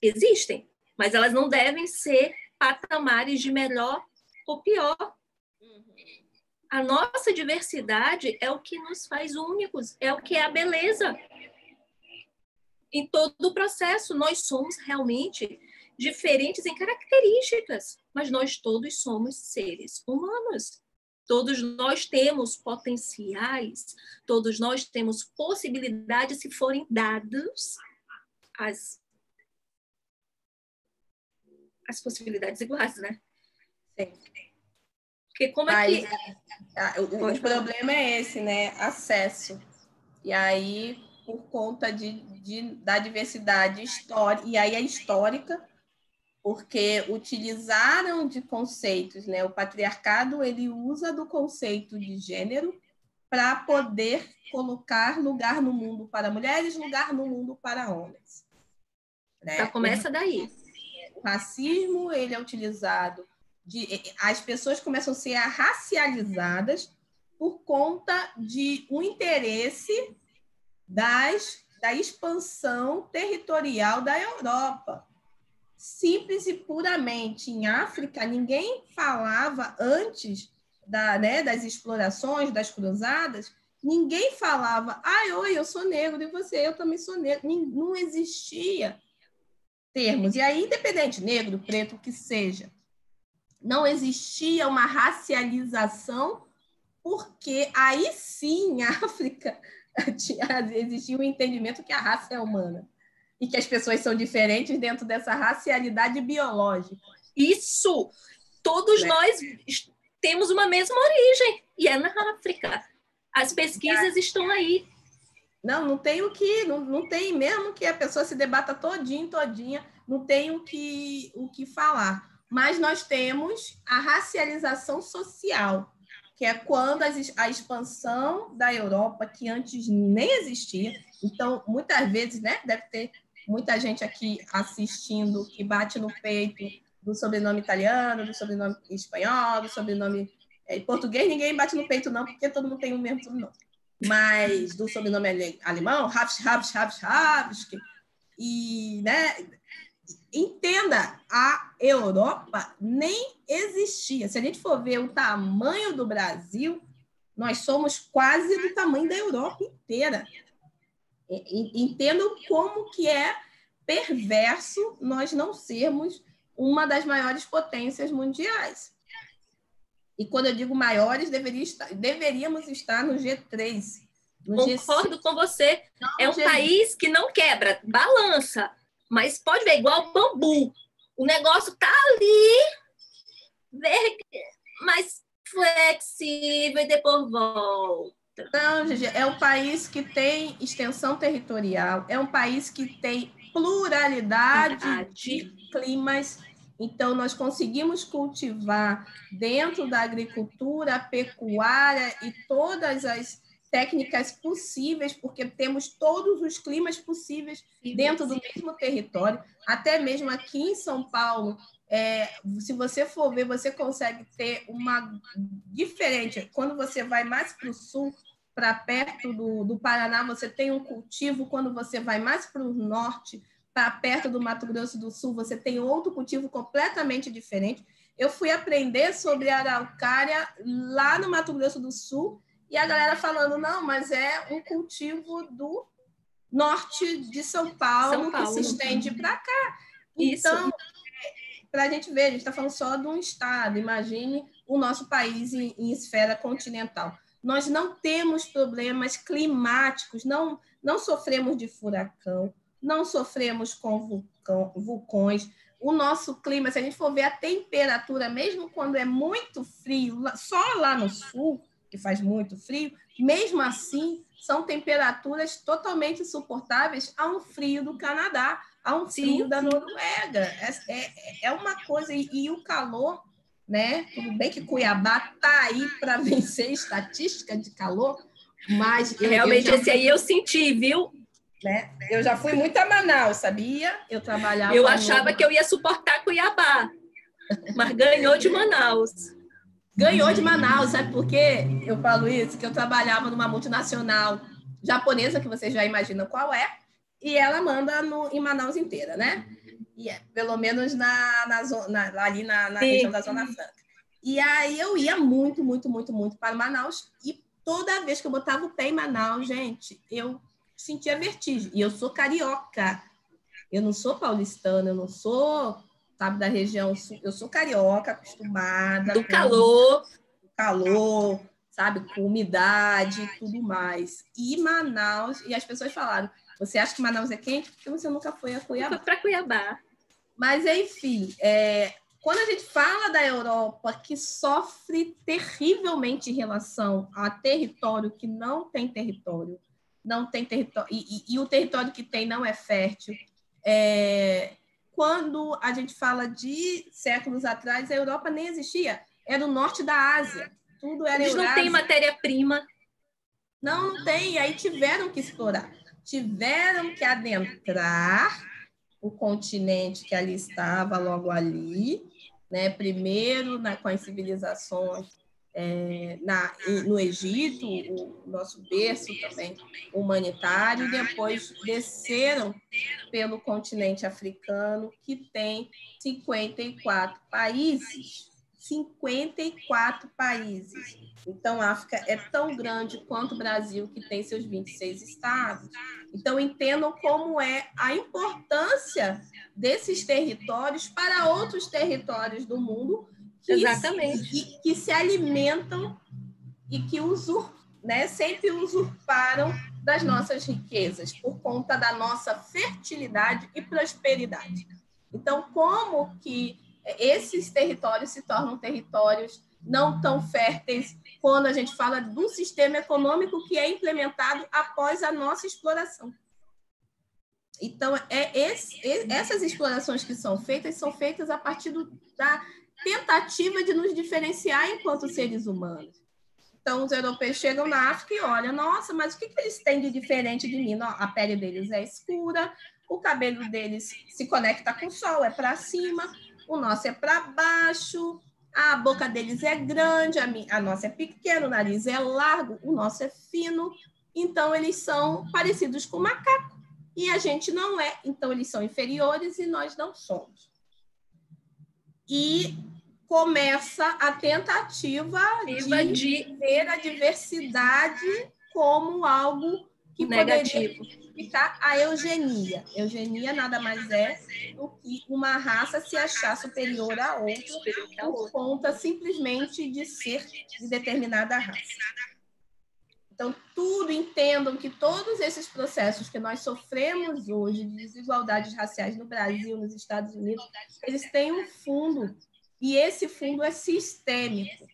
Existem, mas elas não devem ser patamares de melhor ou pior. A nossa diversidade é o que nos faz únicos, é o que é a beleza. Em todo o processo, nós somos realmente diferentes em características, mas nós todos somos seres humanos. Todos nós temos potenciais, todos nós temos possibilidades se forem dados as, as possibilidades iguais, né? Sim. Porque como é que. o, o problema é esse, né? Acesso. E aí, por conta de, de da diversidade histórica, e aí é histórica, porque utilizaram de conceitos, né? O patriarcado ele usa do conceito de gênero para poder colocar lugar no mundo para mulheres, lugar no mundo para homens. Né? Já começa daí. O racismo ele é utilizado de as pessoas começam a ser racializadas por conta de um interesse das da expansão territorial da Europa simples e puramente em África, ninguém falava antes da, né, das explorações, das cruzadas, ninguém falava, ai, oi, eu sou negro, e você, eu também sou negro. Não existia termos. E aí, independente, negro, preto, o que seja, não existia uma racialização, porque aí sim, a África, [laughs] existia o um entendimento que a raça é humana e que as pessoas são diferentes dentro dessa racialidade biológica. Isso! Todos né? nós temos uma mesma origem, e é na África. As pesquisas estão aí. Não, não tem o que, não, não tem mesmo que a pessoa se debata todinho, todinha, não tem o que, o que falar. Mas nós temos a racialização social, que é quando a expansão da Europa, que antes nem existia, então, muitas vezes, né, deve ter muita gente aqui assistindo que bate no peito do sobrenome italiano, do sobrenome espanhol, do sobrenome é, em português, ninguém bate no peito não, porque todo mundo tem o mesmo sobrenome. Mas do sobrenome alemão, Habs, Habs, Habs, Habs, e, né, entenda, a Europa nem existia. Se a gente for ver o tamanho do Brasil, nós somos quase do tamanho da Europa inteira. Entendam como que é perverso nós não sermos uma das maiores potências mundiais. E quando eu digo maiores, deveria estar, deveríamos estar no G3. No Concordo G6. com você. Não, é um G... país que não quebra, balança, mas pode ver, igual bambu. O negócio tá ali, mas flexível e depois volta. Não, Gigi, é um país que tem extensão territorial, é um país que tem pluralidade Verdade. de climas. Então, nós conseguimos cultivar dentro da agricultura, pecuária e todas as técnicas possíveis, porque temos todos os climas possíveis dentro do mesmo território. Até mesmo aqui em São Paulo, é, se você for ver, você consegue ter uma diferente. Quando você vai mais para o sul, para perto do, do Paraná, você tem um cultivo. Quando você vai mais para o norte, para perto do Mato Grosso do Sul, você tem outro cultivo completamente diferente. Eu fui aprender sobre araucária lá no Mato Grosso do Sul e a galera falando, não, mas é um cultivo do norte de São Paulo, São Paulo. que se estende para cá. Isso. Então, para a gente ver, a gente está falando só de um estado, imagine o nosso país em, em esfera continental. Nós não temos problemas climáticos, não, não sofremos de furacão, não sofremos com vulcão, vulcões. O nosso clima, se a gente for ver a temperatura, mesmo quando é muito frio, só lá no sul, que faz muito frio, mesmo assim, são temperaturas totalmente suportáveis a um frio do Canadá, a um frio sim, da Noruega. É, é, é, uma coisa, e, e, o calor, né? Tudo bem que Cuiabá está aí para vencer estatística de calor, mas. Realmente, eu esse aí eu senti, viu? Né? Eu já fui muito a Manaus, sabia? Eu trabalhava. Eu achava no... que eu ia suportar Cuiabá, mas ganhou de Manaus. Ganhou de Manaus, sabe por quê? Eu falo isso, que eu trabalhava numa multinacional japonesa, que vocês já imaginam qual é, e ela manda no, em Manaus inteira, né? E é, pelo menos na, na, na ali na, na região da Zona Franca. E aí eu ia muito, muito, muito, muito para Manaus, e toda vez que eu botava o pé em Manaus, gente, eu sentia vertigem. E eu sou carioca. Eu não sou paulistana, eu não sou sabe, da região sul. Eu sou carioca, acostumada. Do calor. calor, sabe, com umidade e tudo mais. E Manaus, e as pessoas falaram: você acha que Manaus é quente? Porque você nunca foi a Cuiabá. para Cuiabá. Mas, enfim, é, quando a gente fala da Europa, que sofre terrivelmente em relação a território que não tem território, não tem território, e, e, e o território que tem não é fértil, é, quando a gente fala de séculos atrás, a Europa nem existia. Era o norte da Ásia. Tudo era Eles não têm matéria-prima. Não, não tem. E aí tiveram que explorar. Tiveram que adentrar o continente que ali estava, logo ali, né? primeiro na, com as civilizações é, na, no Egito, o nosso berço também humanitário, depois desceram pelo continente africano, que tem 54 países. 54 países. Então, a África é tão grande quanto o Brasil, que tem seus 26 estados. Então, entendam como é a importância desses territórios para outros territórios do mundo que Exatamente. Se, que, se alimentam e que usur, né, sempre usurparam das nossas riquezas por conta da nossa fertilidade e prosperidade. Então, como que esses territórios se tornam territórios não tão férteis quando a gente fala do sistema econômico que é implementado após a nossa exploração? Então, é esse, essas explorações que são feitas são feitas a partir do, da tentativa de nos diferenciar enquanto seres humanos. Então, os europeus chegam na África e olham, nossa, mas o que, que eles têm de diferente de mim? A pele deles é escura, o cabelo deles se conecta com o sol, é para cima, o nosso é para baixo, a boca deles é grande, a, minha, a nossa é pequena, o nariz é largo, o nosso é fino. Então, eles são parecidos com macaco e a gente não é. Então, eles são inferiores e nós não somos e começa a tentativa de, de ver a diversidade como algo que Negativo. poderia justificar a eugenia. Eugenia nada mais é do que uma raça se achar superior a outra por conta simplesmente de ser de determinada raça. Então, tudo entendam que todos esses processos que nós sofremos hoje de desigualdades raciais no Brasil, nos Estados Unidos, eles têm um fundo, e esse fundo é sistêmico.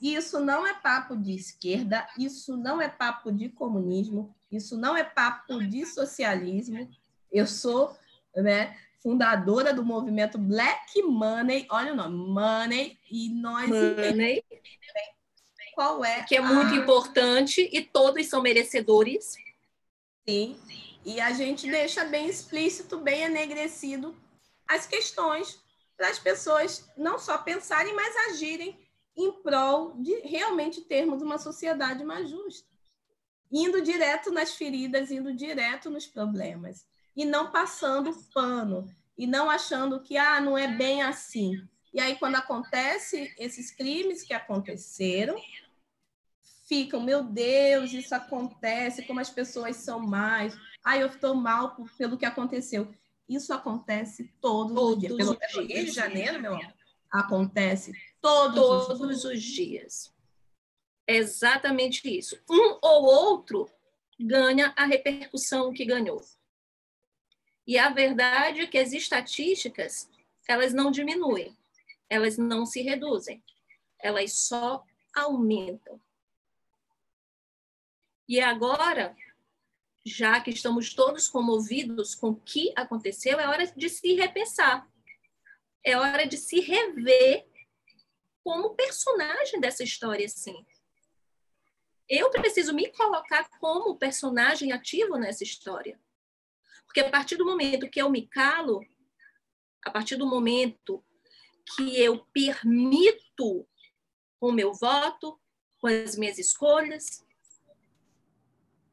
E isso não é papo de esquerda, isso não é papo de comunismo, isso não é papo de socialismo. Eu sou né, fundadora do movimento Black Money, olha o nome, Money, e nós Money qual é. Que é muito importante e todos são merecedores. Sim. E a gente deixa bem explícito, bem enegrecido as questões para as pessoas não só pensarem, mas agirem em prol de realmente termos uma sociedade mais justa. indo direto nas feridas, indo direto nos problemas e não passando pano e não achando que ah, não é bem assim. E aí quando acontece esses crimes que aconteceram, ficam, meu Deus, isso acontece, como as pessoas são mais. Ai, eu estou mal por, pelo que aconteceu. Isso acontece todos, os dias. Pelo menos Rio de Janeiro, meu amor, acontece todos, todos os dias. É exatamente isso. Um ou outro ganha a repercussão que ganhou. E a verdade é que as estatísticas, elas não diminuem, elas não se reduzem, elas só aumentam. E agora, já que estamos todos comovidos com o que aconteceu, é hora de se repensar. É hora de se rever como personagem dessa história, sim. Eu preciso me colocar como personagem ativo nessa história. Porque a partir do momento que eu me calo, a partir do momento que eu permito o meu voto, com as minhas escolhas,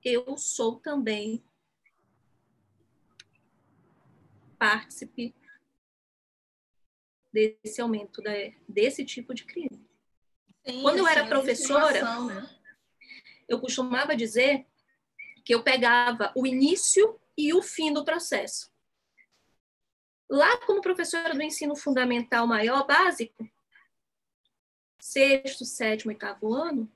eu sou também partícipe desse aumento da, desse tipo de crime. Sim, Quando eu era professora, né? eu costumava dizer que eu pegava o início e o fim do processo. Lá, como professora do ensino fundamental maior, básico, sexto, sétimo, oitavo ano,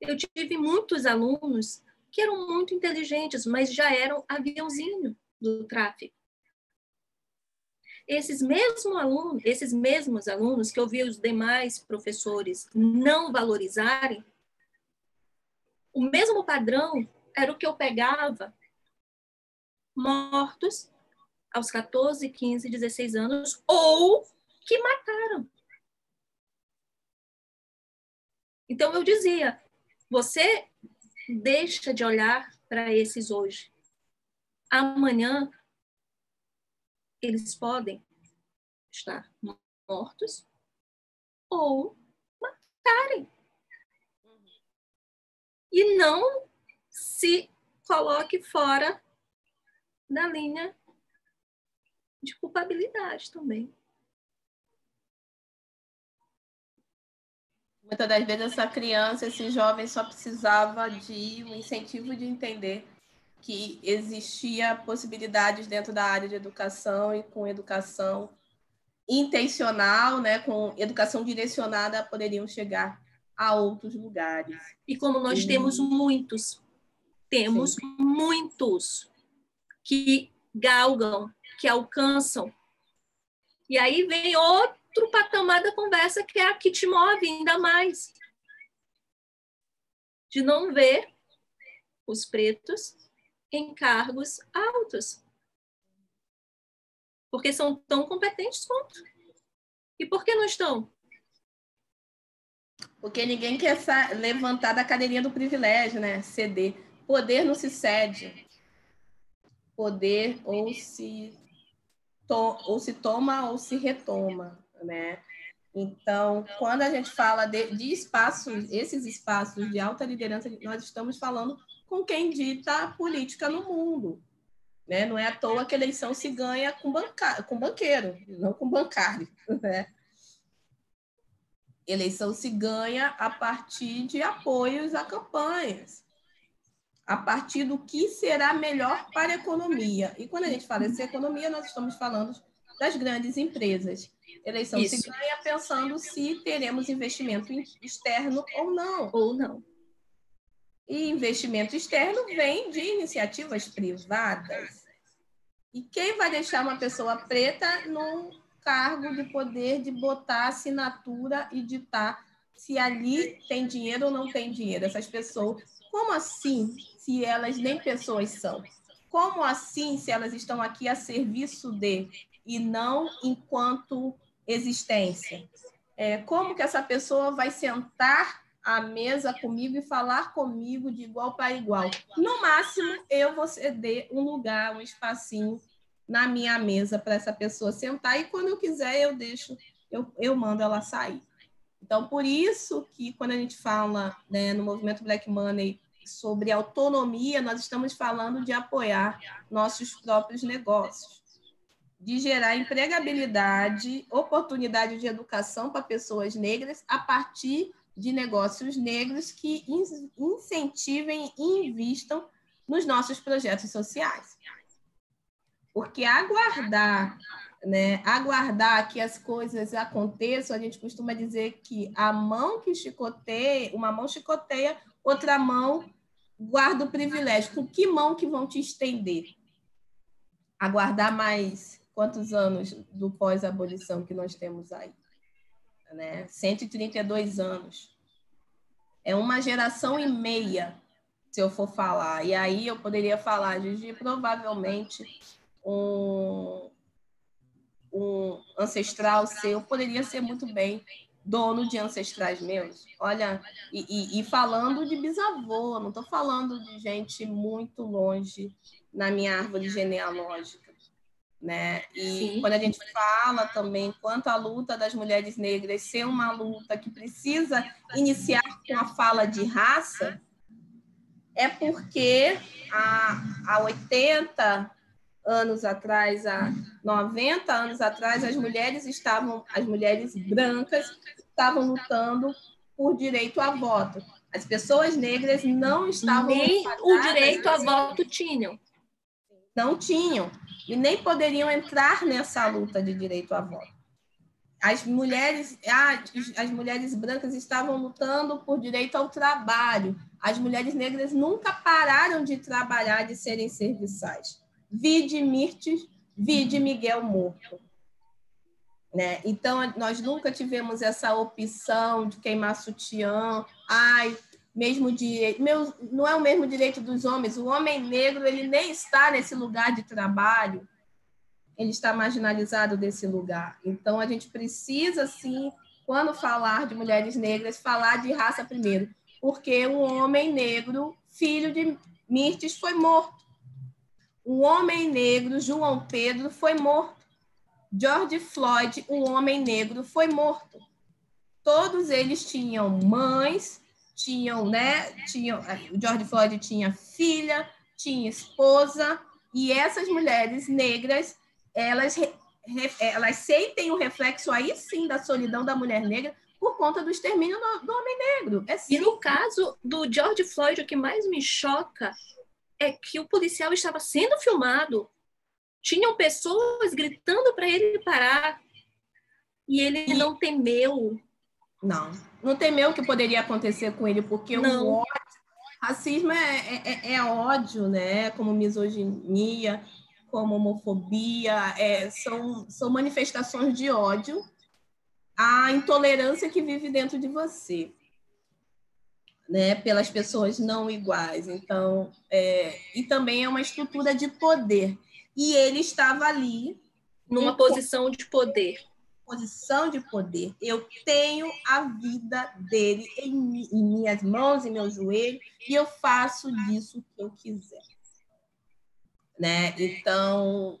eu tive muitos alunos que eram muito inteligentes, mas já eram aviãozinho do tráfego. Esses mesmos alunos, esses mesmos alunos que eu vi os demais professores não valorizarem, o mesmo padrão era o que eu pegava mortos aos 14, 15, 16 anos ou que mataram. Então eu dizia, você deixa de olhar para esses hoje. Amanhã, eles podem estar mortos ou matarem. E não se coloque fora da linha de culpabilidade também. Muitas das vezes essa criança, esse jovem só precisava de um incentivo de entender que existia possibilidades dentro da área de educação e com educação intencional, né, com educação direcionada, poderiam chegar a outros lugares. E como nós temos muitos, temos Sim. muitos que galgam, que alcançam. E aí vem outro outro patamar da conversa que é a que te move ainda mais. De não ver os pretos em cargos altos. Porque são tão competentes quanto. E por que não estão? Porque ninguém quer levantar da cadeirinha do privilégio, né? Ceder. Poder não se cede. Poder ou se, ou se toma ou se retoma né? Então, quando a gente fala de, de espaços, esses espaços de alta liderança, nós estamos falando com quem dita a política no mundo. Né? Não é à toa que a eleição se ganha com, banca, com banqueiro, não com bancário. [laughs] Né? Eleição se ganha a partir de apoios a campanhas, a partir do que será melhor para a economia. E quando a gente fala de economia, nós estamos falando das grandes empresas. Eleição Isso. se ganha pensando se teremos investimento externo ou não. Ou não. E investimento externo vem de iniciativas privadas. E quem vai deixar uma pessoa preta num cargo de poder de botar assinatura e ditar se ali tem dinheiro ou não tem dinheiro? Essas pessoas, como assim, se elas nem pessoas são? Como assim, se elas estão aqui a serviço de e não enquanto existência. É, como que essa pessoa vai sentar à mesa comigo e falar comigo de igual para igual? No máximo, eu vou ceder um lugar, um espacinho na minha mesa para essa pessoa sentar e quando eu quiser eu deixo, eu, eu mando ela sair. Então, por isso que quando a gente fala né, no movimento Black Money sobre autonomia, nós estamos falando de apoiar nossos próprios negócios, de gerar empregabilidade, oportunidade de educação para pessoas negras a partir de negócios negros que incentivem e invistam nos nossos projetos sociais. Porque aguardar, né, aguardar que as coisas aconteçam, a gente costuma dizer que a mão que chicoteia, uma mão chicoteia, outra mão guarda o privilégio. Com que mão que vão te estender? Aguardar mais quantos anos do pós-abolição que nós temos aí? Né? 132 anos. É uma geração e meia, se eu for falar. E aí eu poderia falar de provavelmente um, um ancestral seu poderia ser muito bem dono de ancestrais meus. Olha, e, e, e falando de bisavô, não estou falando de gente muito longe na minha árvore genealógica. Né? E Sim. quando a gente fala também quanto à luta das mulheres negras ser uma luta que precisa iniciar com a fala de raça, é porque há, há 80 anos atrás, há 90 anos atrás, as mulheres estavam, as mulheres brancas estavam lutando por direito a voto. As pessoas negras não estavam nem o direito a voto tinham. Não tinham e nem poderiam entrar nessa luta de direito a voto. As mulheres, ah, as mulheres brancas estavam lutando por direito ao trabalho. As mulheres negras nunca pararam de trabalhar, de serem serviçais vide Mirtes, vide Miguel Morto. Né? Então, nós nunca tivemos essa opção de queimar sutiã, ai, mesmo direito, meu, não é o mesmo direito dos homens, o homem negro ele nem está nesse lugar de trabalho, ele está marginalizado desse lugar. Então, a gente precisa, sim, quando falar de mulheres negras, falar de raça primeiro, porque um homem negro, filho de Mirtes, foi morto um homem negro, João Pedro, foi morto. George Floyd, um homem negro, foi morto. Todos eles tinham mães, tinham, né? Tinham, o George Floyd tinha filha, tinha esposa, e essas mulheres negras, elas, elas sentem o reflexo aí sim da solidão da mulher negra por conta do extermínio do homem negro. É e no caso do George Floyd, o que mais me choca é que o policial estava sendo filmado, tinham pessoas gritando para ele parar e ele não temeu. Não, não temeu o que poderia acontecer com ele, porque não. o ódio, racismo é, é, é, é, ódio, né? Como misoginia, como homofobia, é, são, são manifestações de ódio à intolerância que vive dentro de você né, pelas pessoas não iguais. Então, é, e também é uma estrutura de poder. E ele estava ali numa posição de poder. Posição de poder. Eu tenho a vida dele em, em minhas mãos, em meu joelho, e eu faço disso o que eu quiser. Né? Então,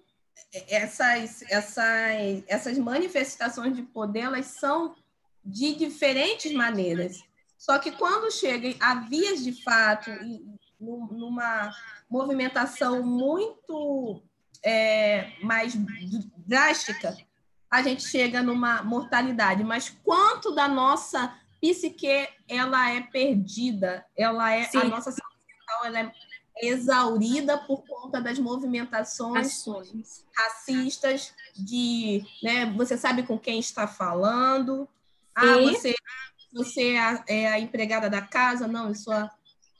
essas, essas, essas manifestações de poder, elas são de diferentes maneiras. Só que quando chega a vias de fato, numa movimentação muito é, mais drástica, a gente chega numa mortalidade. Mas quanto da nossa psique ela é perdida, ela é Sim. a nossa saúde mental ela é exaurida por conta das movimentações Ações. racistas de, né, você sabe com quem está falando, ah, você você é a, é a, empregada da casa? Não, eu sou a,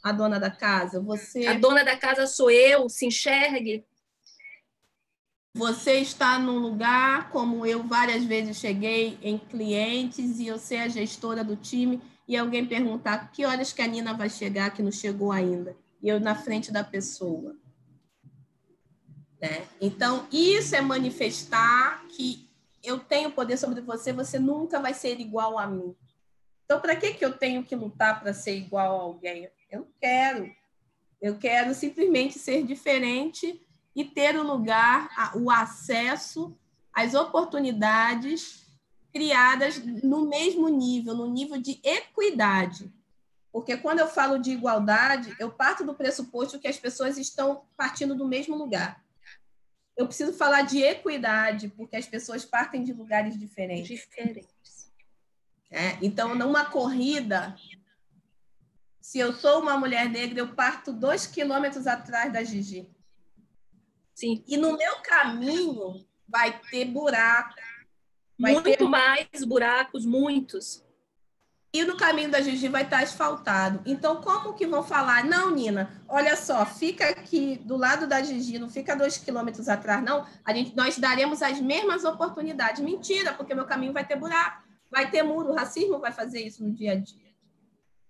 a, dona da casa. Você A dona da casa sou eu, se enxergue. Você está num lugar, como eu várias vezes cheguei em clientes e eu ser a gestora do time e alguém perguntar que horas que a Nina vai chegar, que não chegou ainda. E eu na frente da pessoa. Né? Então, isso é manifestar que eu tenho poder sobre você, você nunca vai ser igual a mim. Então, para que, que eu tenho que lutar para ser igual a alguém? Eu quero. Eu quero simplesmente ser diferente e ter o lugar, o acesso às oportunidades criadas no mesmo nível, no nível de equidade. Porque quando eu falo de igualdade, eu parto do pressuposto que as pessoas estão partindo do mesmo lugar. Eu preciso falar de equidade, porque as pessoas partem de lugares diferentes. Diferentes. É, então, numa corrida, se eu sou uma mulher negra, eu parto dois quilômetros atrás da Gigi. Sim. E no meu caminho vai ter buraco. Vai Muito ter... mais buracos, muitos e no caminho da Gigi vai estar asfaltado. Então, como que vão falar? Não, Nina, olha só, fica aqui do lado da Gigi, não fica dois quilômetros atrás, não. A gente, nós daremos as mesmas oportunidades. Mentira, porque meu caminho vai ter buraco, vai ter muro. O racismo vai fazer isso no dia a dia.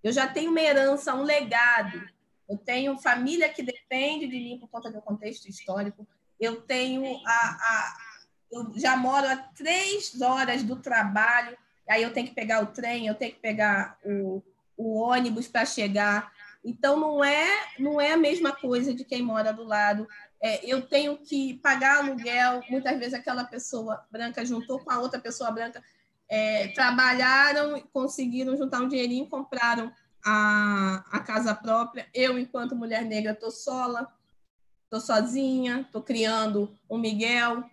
Eu já tenho uma herança, um legado. Eu tenho família que depende de mim por conta do contexto histórico. Eu tenho a, a eu já moro a três horas do trabalho aí eu tenho que pegar o trem, eu tenho que pegar o, o ônibus para chegar. Então, não é, não é a mesma coisa de quem mora do lado. É, eu tenho que pagar aluguel, muitas vezes aquela pessoa branca juntou com a outra pessoa branca, é, trabalharam, conseguiram juntar um dinheirinho, compraram a, a casa própria. Eu, enquanto mulher negra, estou sola, estou sozinha, estou criando um Miguel,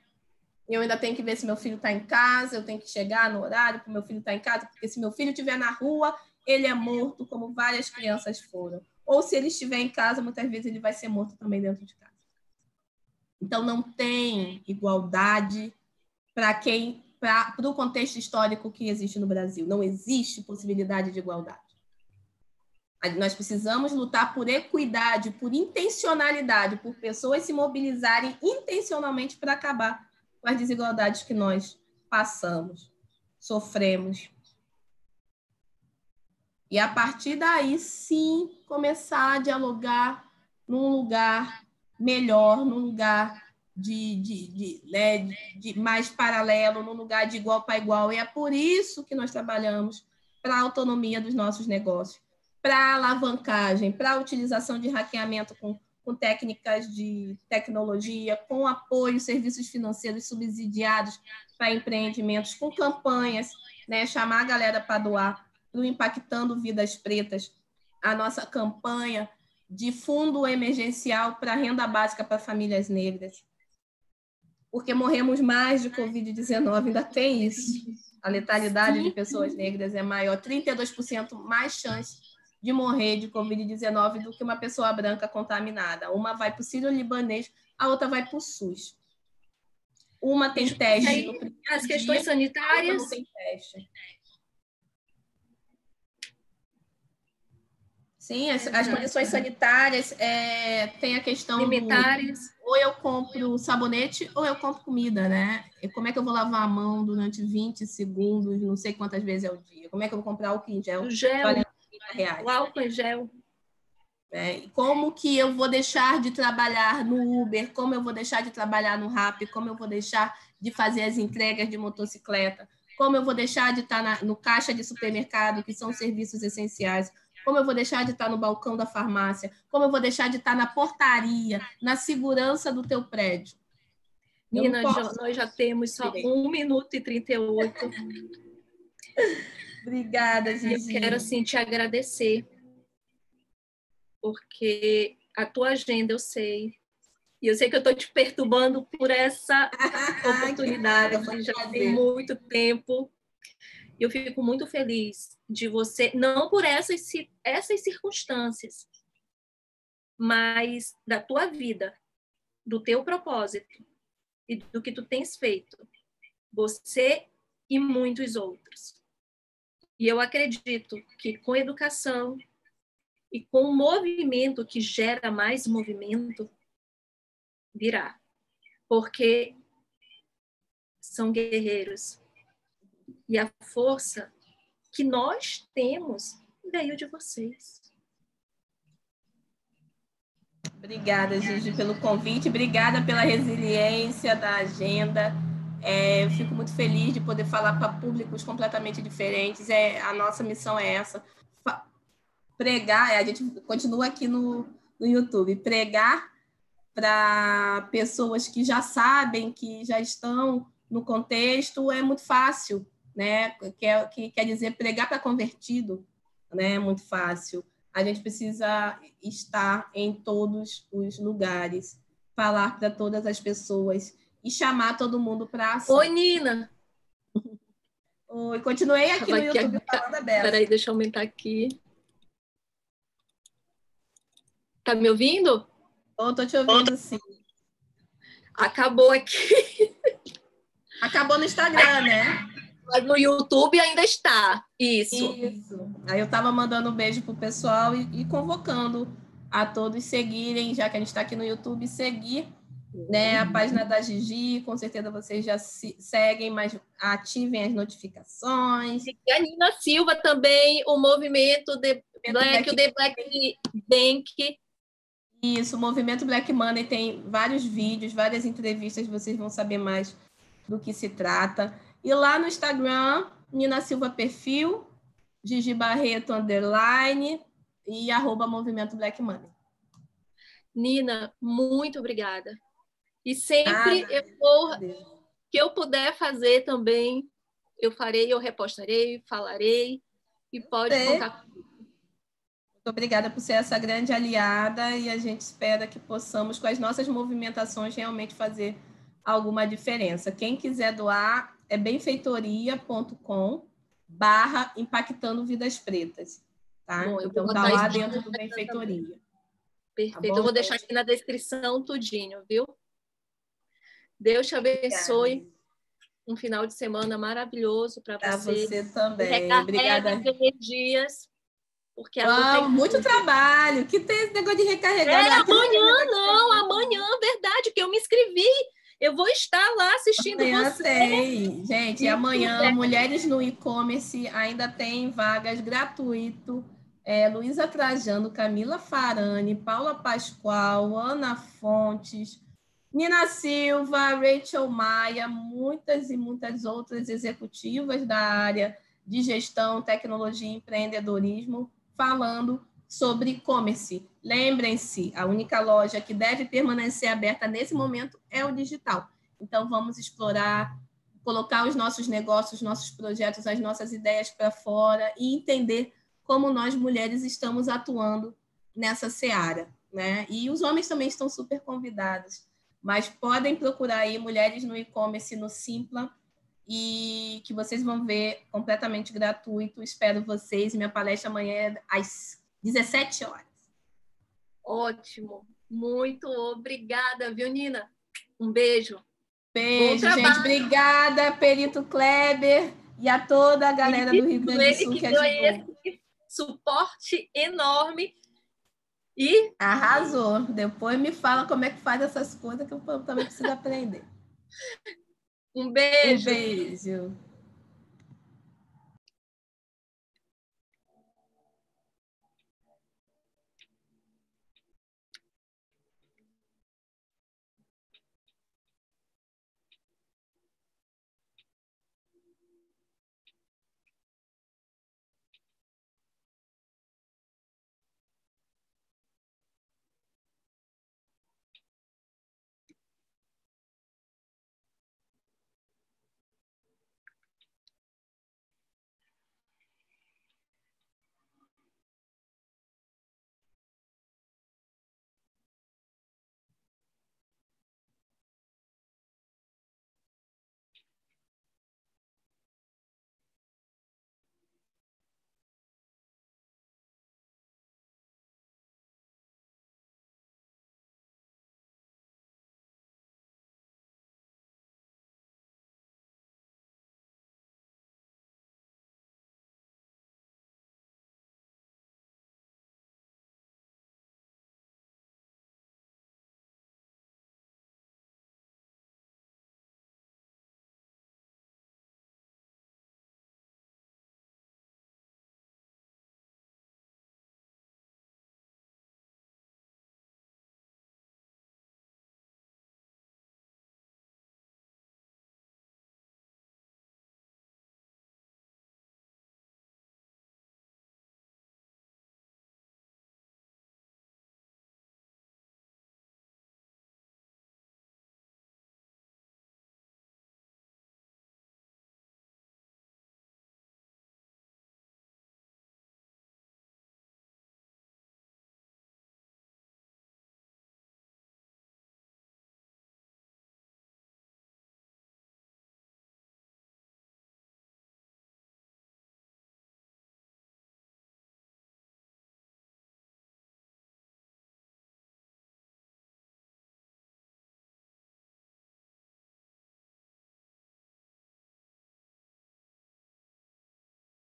eu ainda tenho que ver se meu filho está em casa, eu tenho que chegar no horário para meu filho estar tá em casa, porque se meu filho estiver na rua, ele é morto, como várias crianças foram. Ou se ele estiver em casa, muitas vezes ele vai ser morto também dentro de casa. Então, não tem igualdade para quem, para o contexto histórico que existe no Brasil. Não existe possibilidade de igualdade. Nós precisamos lutar por equidade, por intencionalidade, por pessoas se mobilizarem intencionalmente para acabar com as desigualdades que nós passamos, sofremos. E a partir daí, sim, começar a dialogar num lugar melhor, num lugar de, de, de, né, de mais paralelo, num lugar de igual para igual. E é por isso que nós trabalhamos para a autonomia dos nossos negócios, para alavancagem, para a utilização de hackeamento com com técnicas de tecnologia, com apoio, serviços financeiros subsidiados para empreendimentos, com campanhas, né, chamar a galera para doar para o Impactando Vidas Pretas, a nossa campanha de fundo emergencial para renda básica para famílias negras. Porque morremos mais de Covid-19, ainda tem isso. A letalidade Sim. de pessoas negras é maior, 32% mais chance de morrer de Covid-19 do que uma pessoa branca contaminada. Uma vai para o sírio-libanês, a outra vai para o SUS. Uma tem teste no As questões dia, sanitárias. Não tem teste. Sim, as, as condições sanitárias é, tem a questão limitares. Do, ou eu compro sabonete ou eu compro comida, né? E como é que eu vou lavar a mão durante 20 segundos, não sei quantas vezes ao dia? Como é que eu vou comprar álcool em gel? O gel reais. O álcool em gel. É, como que eu vou deixar de trabalhar no Uber, como eu vou deixar de trabalhar no Rap, como eu vou deixar de fazer as entregas de motocicleta, como eu vou deixar de estar na, no caixa de supermercado, que são serviços essenciais, como eu vou deixar de estar no balcão da farmácia, como eu vou deixar de estar na portaria, na segurança do teu prédio. Nina, nós já temos só 1 minuto e 38. [laughs] Obrigada, Gigi. Eu quero, assim, te agradecer, porque a tua agenda eu sei. E eu sei que eu estou te perturbando por essa [laughs] oportunidade, que já tem muito tempo. Eu fico muito feliz de você, não por essas, essas circunstâncias, mas da tua vida, do teu propósito e do que tu tens feito. Você e muitos outros. E eu acredito que com educação e com um movimento que gera mais movimento, virá. Porque são guerreiros. E a força que nós temos veio de vocês. Obrigada, Gigi, pelo convite. Obrigada pela resiliência da agenda. É, eu fico muito feliz de poder falar para públicos completamente diferentes. É, a nossa missão é essa: pregar. É, a gente continua aqui no, no YouTube pregar para pessoas que já sabem, que já estão no contexto, é muito fácil, né? Quer, que quer dizer pregar para convertido. né? Muito fácil. A gente precisa estar em todos os lugares, falar para todas as pessoas e chamar todo mundo para ação. Oi, Nina. Oi, continuei aqui no YouTube falando a Bela. Peraí, deixa eu aumentar aqui. Tá me ouvindo? Eu tô te ouvindo, sim. Acabou aqui. Acabou no Instagram, né? Mas no YouTube ainda está. Isso. Isso. Aí eu estava mandando um beijo pro pessoal e, e, convocando a todos seguirem, já que a gente está aqui no YouTube, seguir né, a página da Gigi. Com certeza vocês já se, seguem, mas ativem as notificações. E a Nina Silva também, o movimento The Black, o The Black Bank. Isso, o movimento Black Money tem vários vídeos, várias entrevistas, vocês vão saber mais do que se trata. E lá no Instagram, Nina Silva Perfil, Gigi Barreto Underline e arroba Movimento Black Money. Nina, muito obrigada. E sempre ah, eu vou, que eu puder fazer também, eu farei, eu repostarei, falarei e pode é. contar comigo. Muito obrigada por ser essa grande aliada e a gente espera que possamos, com as nossas movimentações, realmente fazer alguma diferença. Quem quiser doar, é benfeitoria.com barra impactando vidas pretas. Tá? Bom, então tá lá dentro do Benfeitoria. Perfeito. Tá eu vou deixar aqui na descrição tudinho, viu? Deus te abençoe. Obrigada. Um final de semana maravilhoso para você. você também. Obrigada. energias. Porque a oh, muito trabalho. Que tem esse negócio de recarregar. É, amanhã, não, amanhã, verdade, que eu me inscrevi eu vou estar lá assistindo amanhã você. Tem. Gente, amanhã, é. Mulheres no E-Commerce ainda tem vagas gratuito. É, Luísa Trajano, Camila Farani, Paula Pascoal, Ana Fontes, Nina Silva, Rachel Maia, muitas e muitas outras executivas da área de gestão, tecnologia e empreendedorismo, falando sobre e-commerce. Lembrem-se, a única loja que deve permanecer aberta nesse momento é o digital. Então, vamos explorar, colocar os nossos negócios, nossos projetos, as nossas ideias para fora e entender como nós mulheres estamos atuando nessa seara. Né? E os homens também estão super convidados, mas podem procurar aí mulheres no e-commerce no Simpla e que vocês vão ver completamente gratuito. Espero vocês. Minha palestra amanhã é às 17 horas. Ótimo. Muito obrigada, viu, Nina? Um beijo. Beijo, gente. Obrigada, Perito Kleber e a toda a galera do Rio Grande do Sul que, que ajudou. Esse suporte enorme. E arrasou. Depois me fala como é que faz essas coisas que eu também preciso aprender. Um beijo. Um beijo.